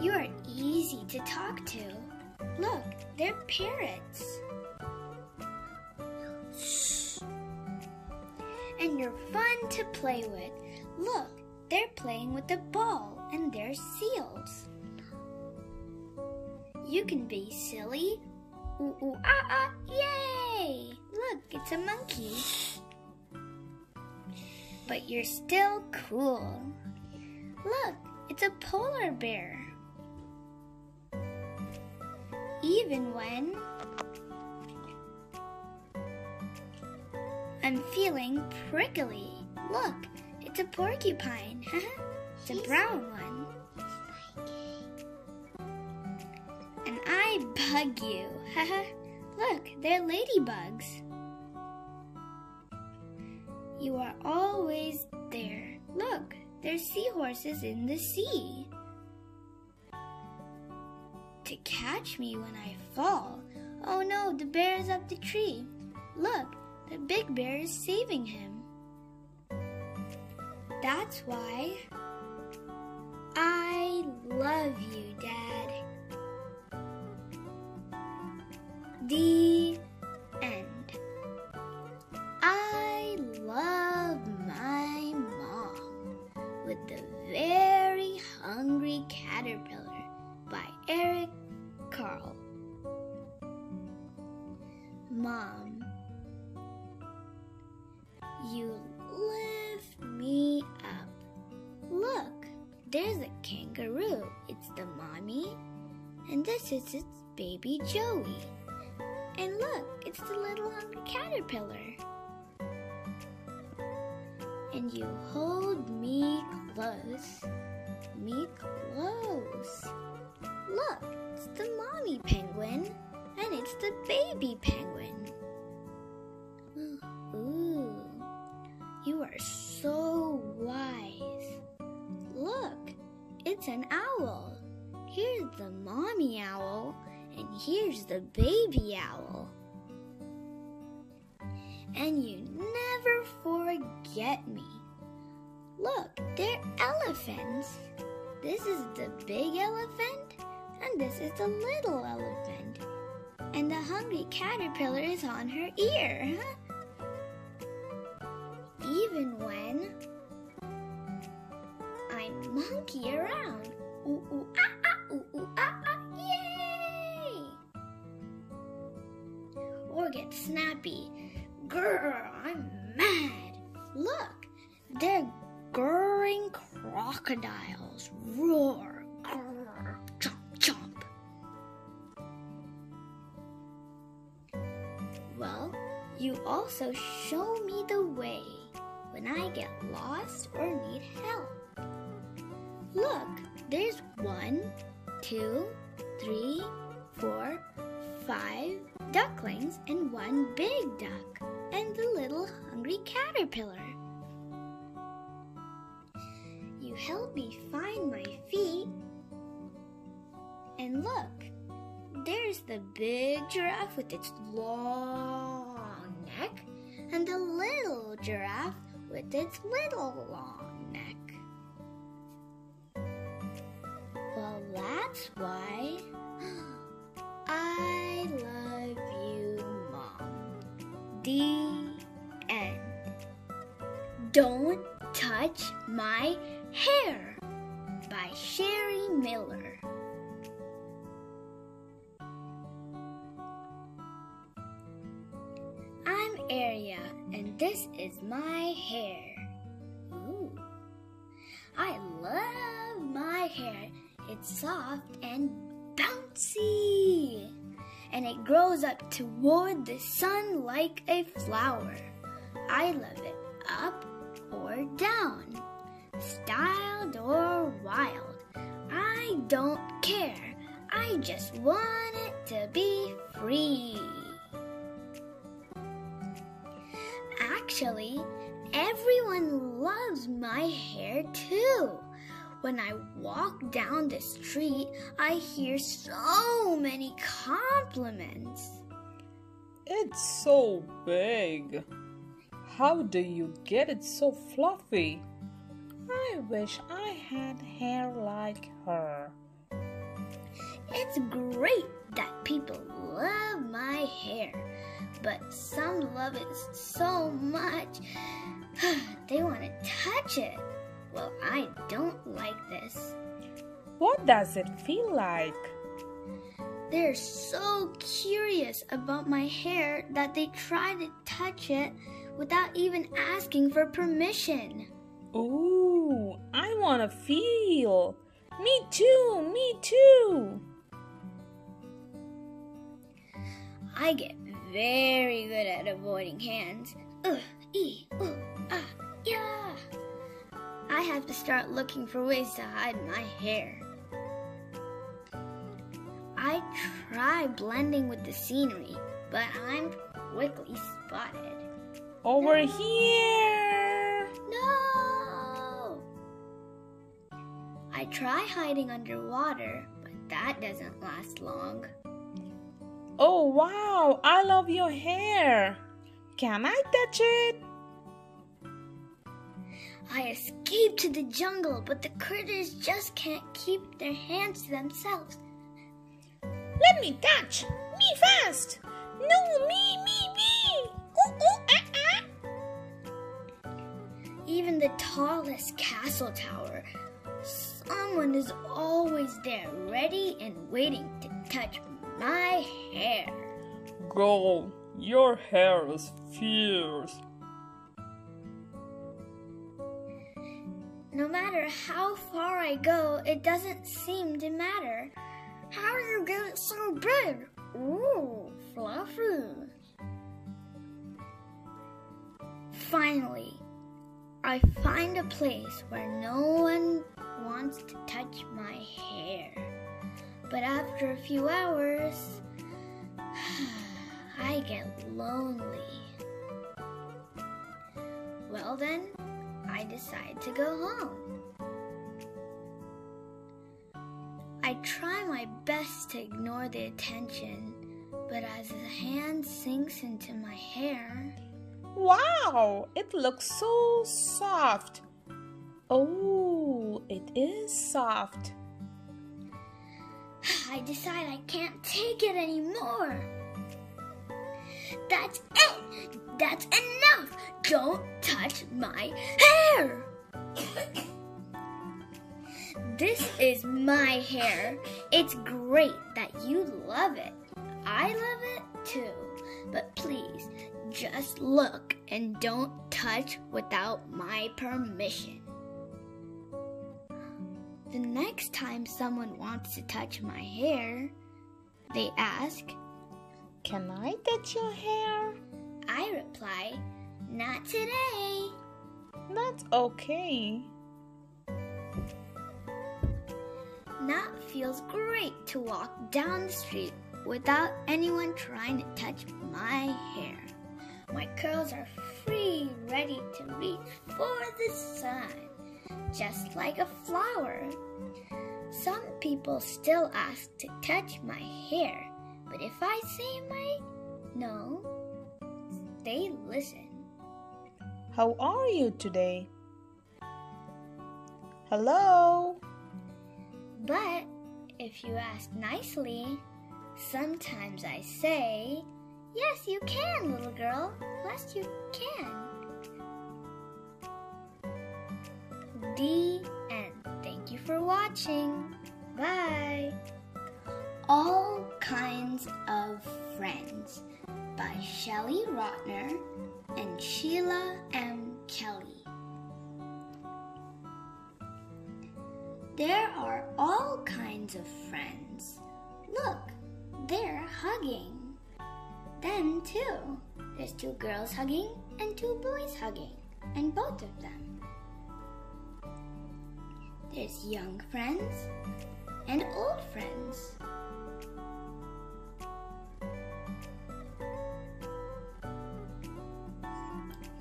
you are easy to talk to. Look, they're parrots. And you're fun to play with. Look, they're playing with a ball and they're seals. You can be silly. Ooh, ooh, ah, ah, yay! Look, it's a monkey. But you're still cool. Look, it's a polar bear. Even when I'm feeling prickly. Look, it's a porcupine. it's a brown one. And I bug you. Look, they're ladybugs. You are always there. Look, there's seahorses in the sea. To catch me when I fall. Oh no, the bear is up the tree. Look, the big bear is saving him. That's why I love you, Dad. The end. I love my mom with the very hungry caterpillar by Eric Carle. Mom, you lift me up. Look, there's a kangaroo. It's the mommy, and this is its baby Joey. And look, it's the little hungry caterpillar. And you hold me close, me close. Look, it's the mommy penguin, and it's the baby penguin. Here's the baby owl. And you never forget me. Look, they're elephants. This is the big elephant, and this is the little elephant. And the hungry caterpillar is on her ear. Even when I monkey around. Ooh, ooh, ah, ah, ooh, ooh, ah, ah, Get snappy. Grr, I'm mad. Look, they're growing crocodiles. Roar, grr, chomp, chomp. Well, you also show me the way when I get lost or need help. Look, there's one, two, three, four, five ducklings and one big duck and the little hungry caterpillar. You help me find my feet. And look, there's the big giraffe with its long neck and the little giraffe with its little long neck. Well, that's why I love you, Mom. The end. Don't touch my hair by Sharee Miller. I'm Aria, and this is my hair. Ooh. I love my hair. It's soft and bouncy. And it grows up toward the sun like a flower. I love it up or down, styled or wild. I don't care. I just want it to be free. Actually, everyone loves my hair too. When I walk down the street, I hear so many compliments. It's so big. How do you get it so fluffy? I wish I had hair like her. It's great that people love my hair, but some love it so much they want to touch it. Well, I don't like this. What does it feel like? They're so curious about my hair that they try to touch it without even asking for permission. Ooh, I want to feel. Me too, me too. I get very good at avoiding hands. Ugh, ee, ooh, ah, yeah. I have to start looking for ways to hide my hair. I try blending with the scenery, but I'm quickly spotted. Over here. No! I try hiding underwater, but that doesn't last long. Oh wow, I love your hair. Can I touch it? I escape to the jungle, but the critters just can't keep their hands to themselves. Let me touch. Me fast. No, me, me, me. Ooh, ooh, ah, ah. Even the tallest castle tower, someone is always there, ready and waiting to touch my hair. Go, your hair is fierce. No matter how far I go, it doesn't seem to matter. How do you get it so big? Ooh, fluffy. Finally, I find a place where no one wants to touch my hair. But after a few hours, I get lonely. Well, then, I decide to go home. I try my best to ignore the attention, but as the hand sinks into my hair, Wow, it looks so soft. Oh, it is soft. I decide I can't take it anymore. That's it! That's enough! Don't touch my hair! this is my hair. It's great that you love it. I love it too. But please, just look and don't touch without my permission. The next time someone wants to touch my hair, they ask, Can I touch your hair? I reply, Not today. That's okay. Now it feels great to walk down the street without anyone trying to touch my hair. My curls are free, ready to reach for the sun, just like a flower. Some people still ask to touch my hair, but if I say my no, they listen. How are you today? Hello? But if you ask nicely, sometimes I say, Yes, you can, little girl. Yes, you can. The end. Thank you for watching. Bye. All Kinds of Friends by Shelley Rotner and Sheila M. Kelly. There are all kinds of friends. Look, they're hugging. Then, too, there's two girls hugging and two boys hugging, and both of them. There's young friends and old friends.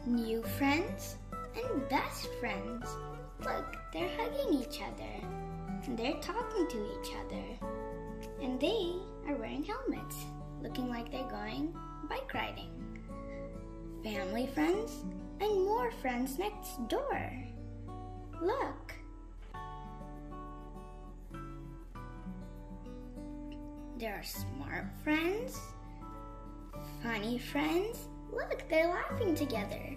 New friends and best friends. Look, they're hugging each other. And they're talking to each other. And they are wearing helmets, looking like they're going bike riding. Family friends and more friends next door. Look. There are smart friends, funny friends. Look, they're laughing together.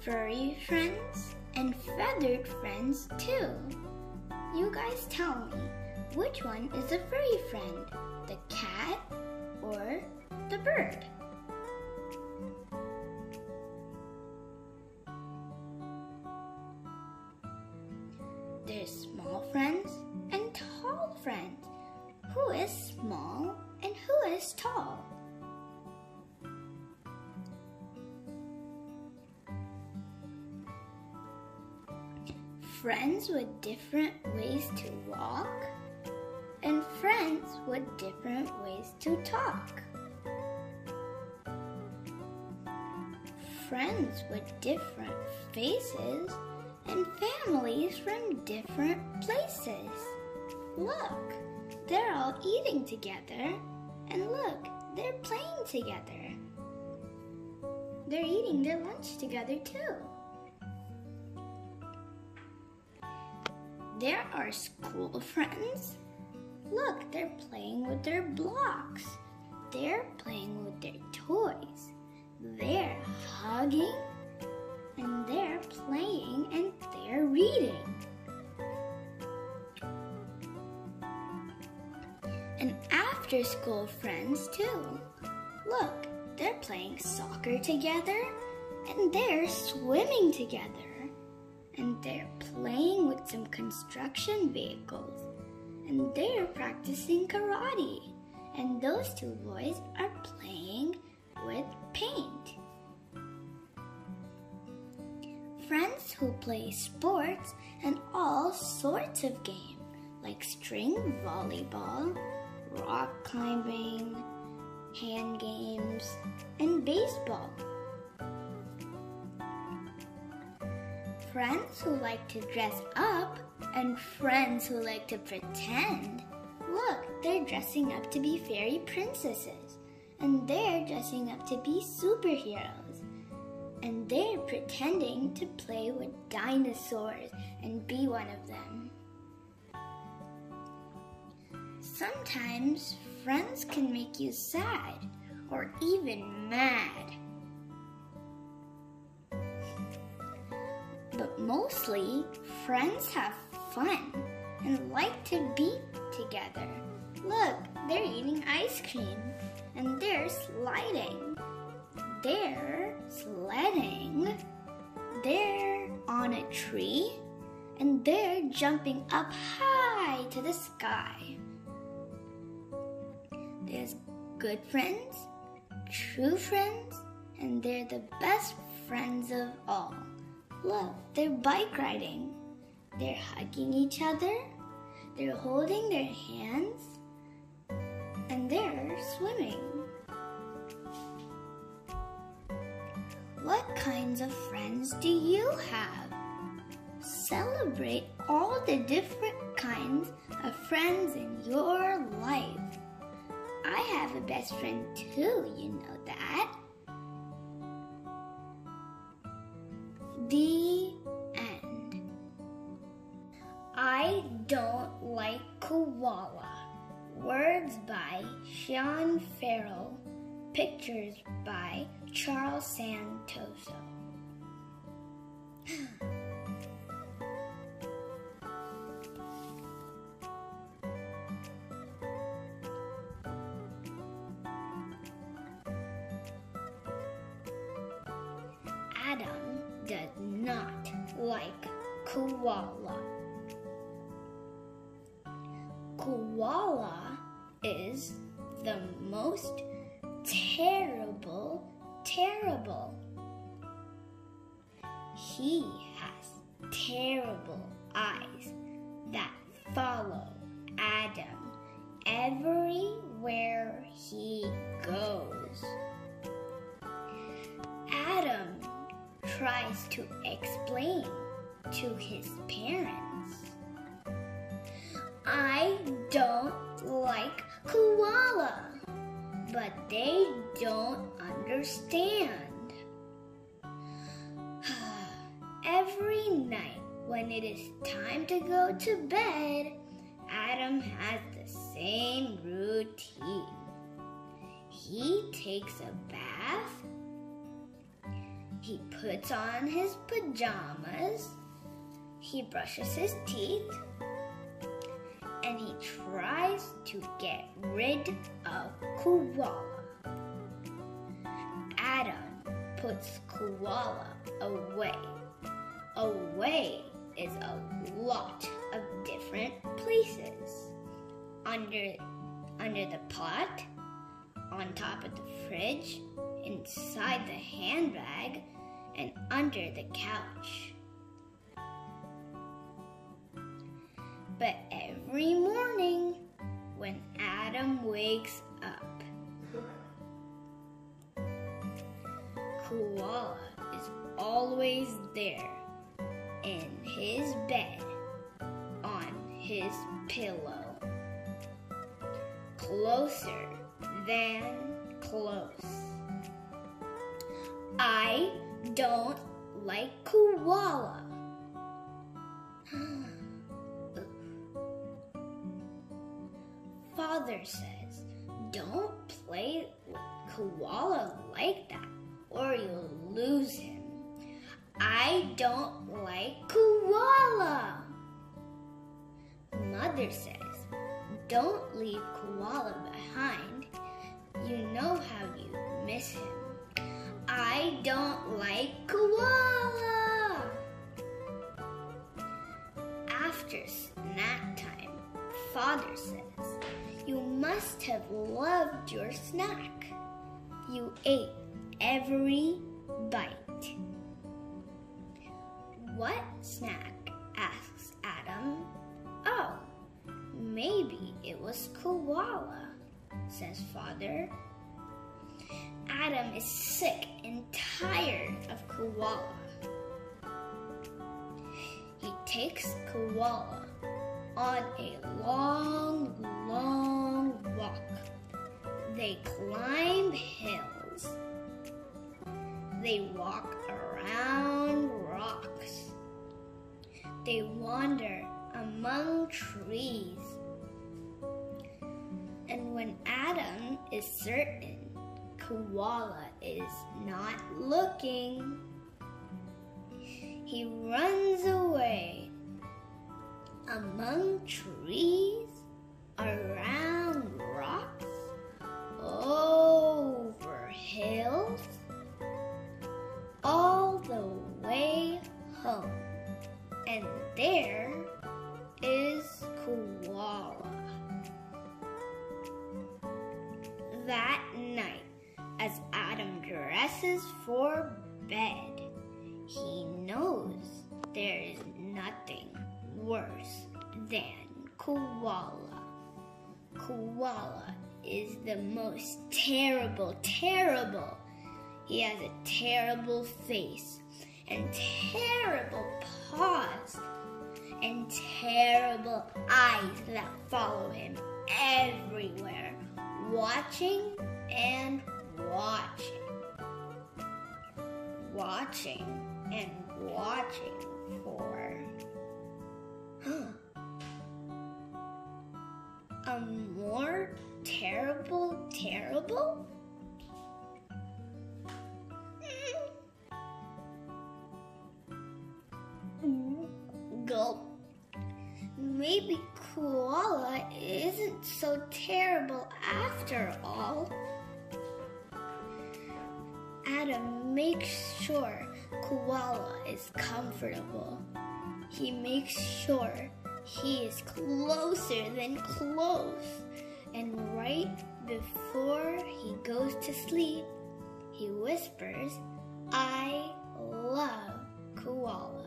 Furry friends and feathered friends too. You guys tell me, which one is a furry friend? The cat or the bird? Different ways to walk and friends with different ways to talk. Friends with different faces and families from different places. Look, they're all eating together, and look, they're playing together. They're eating their lunch together too. There are school friends. Look, they're playing with their blocks. They're playing with their toys. They're hugging and they're playing and they're reading. And after school friends too. Look, they're playing soccer together and they're swimming together. And they're playing with some construction vehicles. And they're practicing karate. And those two boys are playing with paint. Friends who play sports and all sorts of games like string volleyball, rock climbing, hand games, and baseball. Friends who like to dress up and friends who like to pretend. Look, they're dressing up to be fairy princesses, and they're dressing up to be superheroes, and they're pretending to play with dinosaurs and be one of them. Sometimes friends can make you sad or even mad. But mostly, friends have fun and like to be together. Look, they're eating ice cream and they're sliding. They're sledding. They're on a tree and they're jumping up high to the sky. There's good friends, true friends, and they're the best friends of all. They're bike riding. They're hugging each other. They're holding their hands. And they're swimming. What kinds of friends do you have? Celebrate all the different kinds of friends in your life. I have a best friend too, you know that. The end. I don't like koala. Words by Sean Ferrell. Pictures by Charles Santoso. Does not like koala. Koala is the most terrible, terrible. He has terrible eyes that follow Adam everywhere he goes. Tries to explain to his parents. I don't like koala, but they don't understand. Every night when it is time to go to bed, Adam has the same routine. He takes a bath he puts on his pajamas, he brushes his teeth, and he tries to get rid of Koala. Adam puts Koala away. Away is a lot of different places. Under, under the pot, on top of the fridge, inside the handbag, and under the couch. But every morning, when Adam wakes up, Koala is always there in his bed on his pillow. Closer than close. I don't like koala. Father says, don't play koala like that or you'll lose him. I don't like koala. Mother says, don't leave koala behind. You know how you miss him. I don't like koala. After snack time, Father says, You must have loved your snack. You ate every bite. What snack? asks Adam. Oh, maybe it was koala, says Father. Adam is sick and tired of Koala. He takes Koala on a long, long walk. They climb hills. They walk around rocks. They wander among trees. When Adam is certain koala is not looking. He runs away among trees, around rocks, over hills, all the way home. And there That night, as Adam dresses for bed. He knows there is nothing worse than koala. Koala is the most terrible, terrible. He has a terrible face and terrible paws and terrible eyes that follow him everywhere, watching and watching, watching and watching for a more terrible, terrible? Hmm. Gulp. Maybe koala isn't so terrible after all. Adam makes sure koala is comfortable. He makes sure he is closer than close. And right before he goes to sleep, he whispers, I love koala.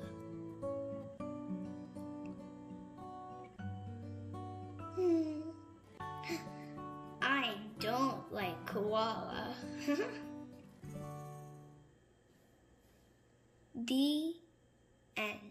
I don't like koala. the end.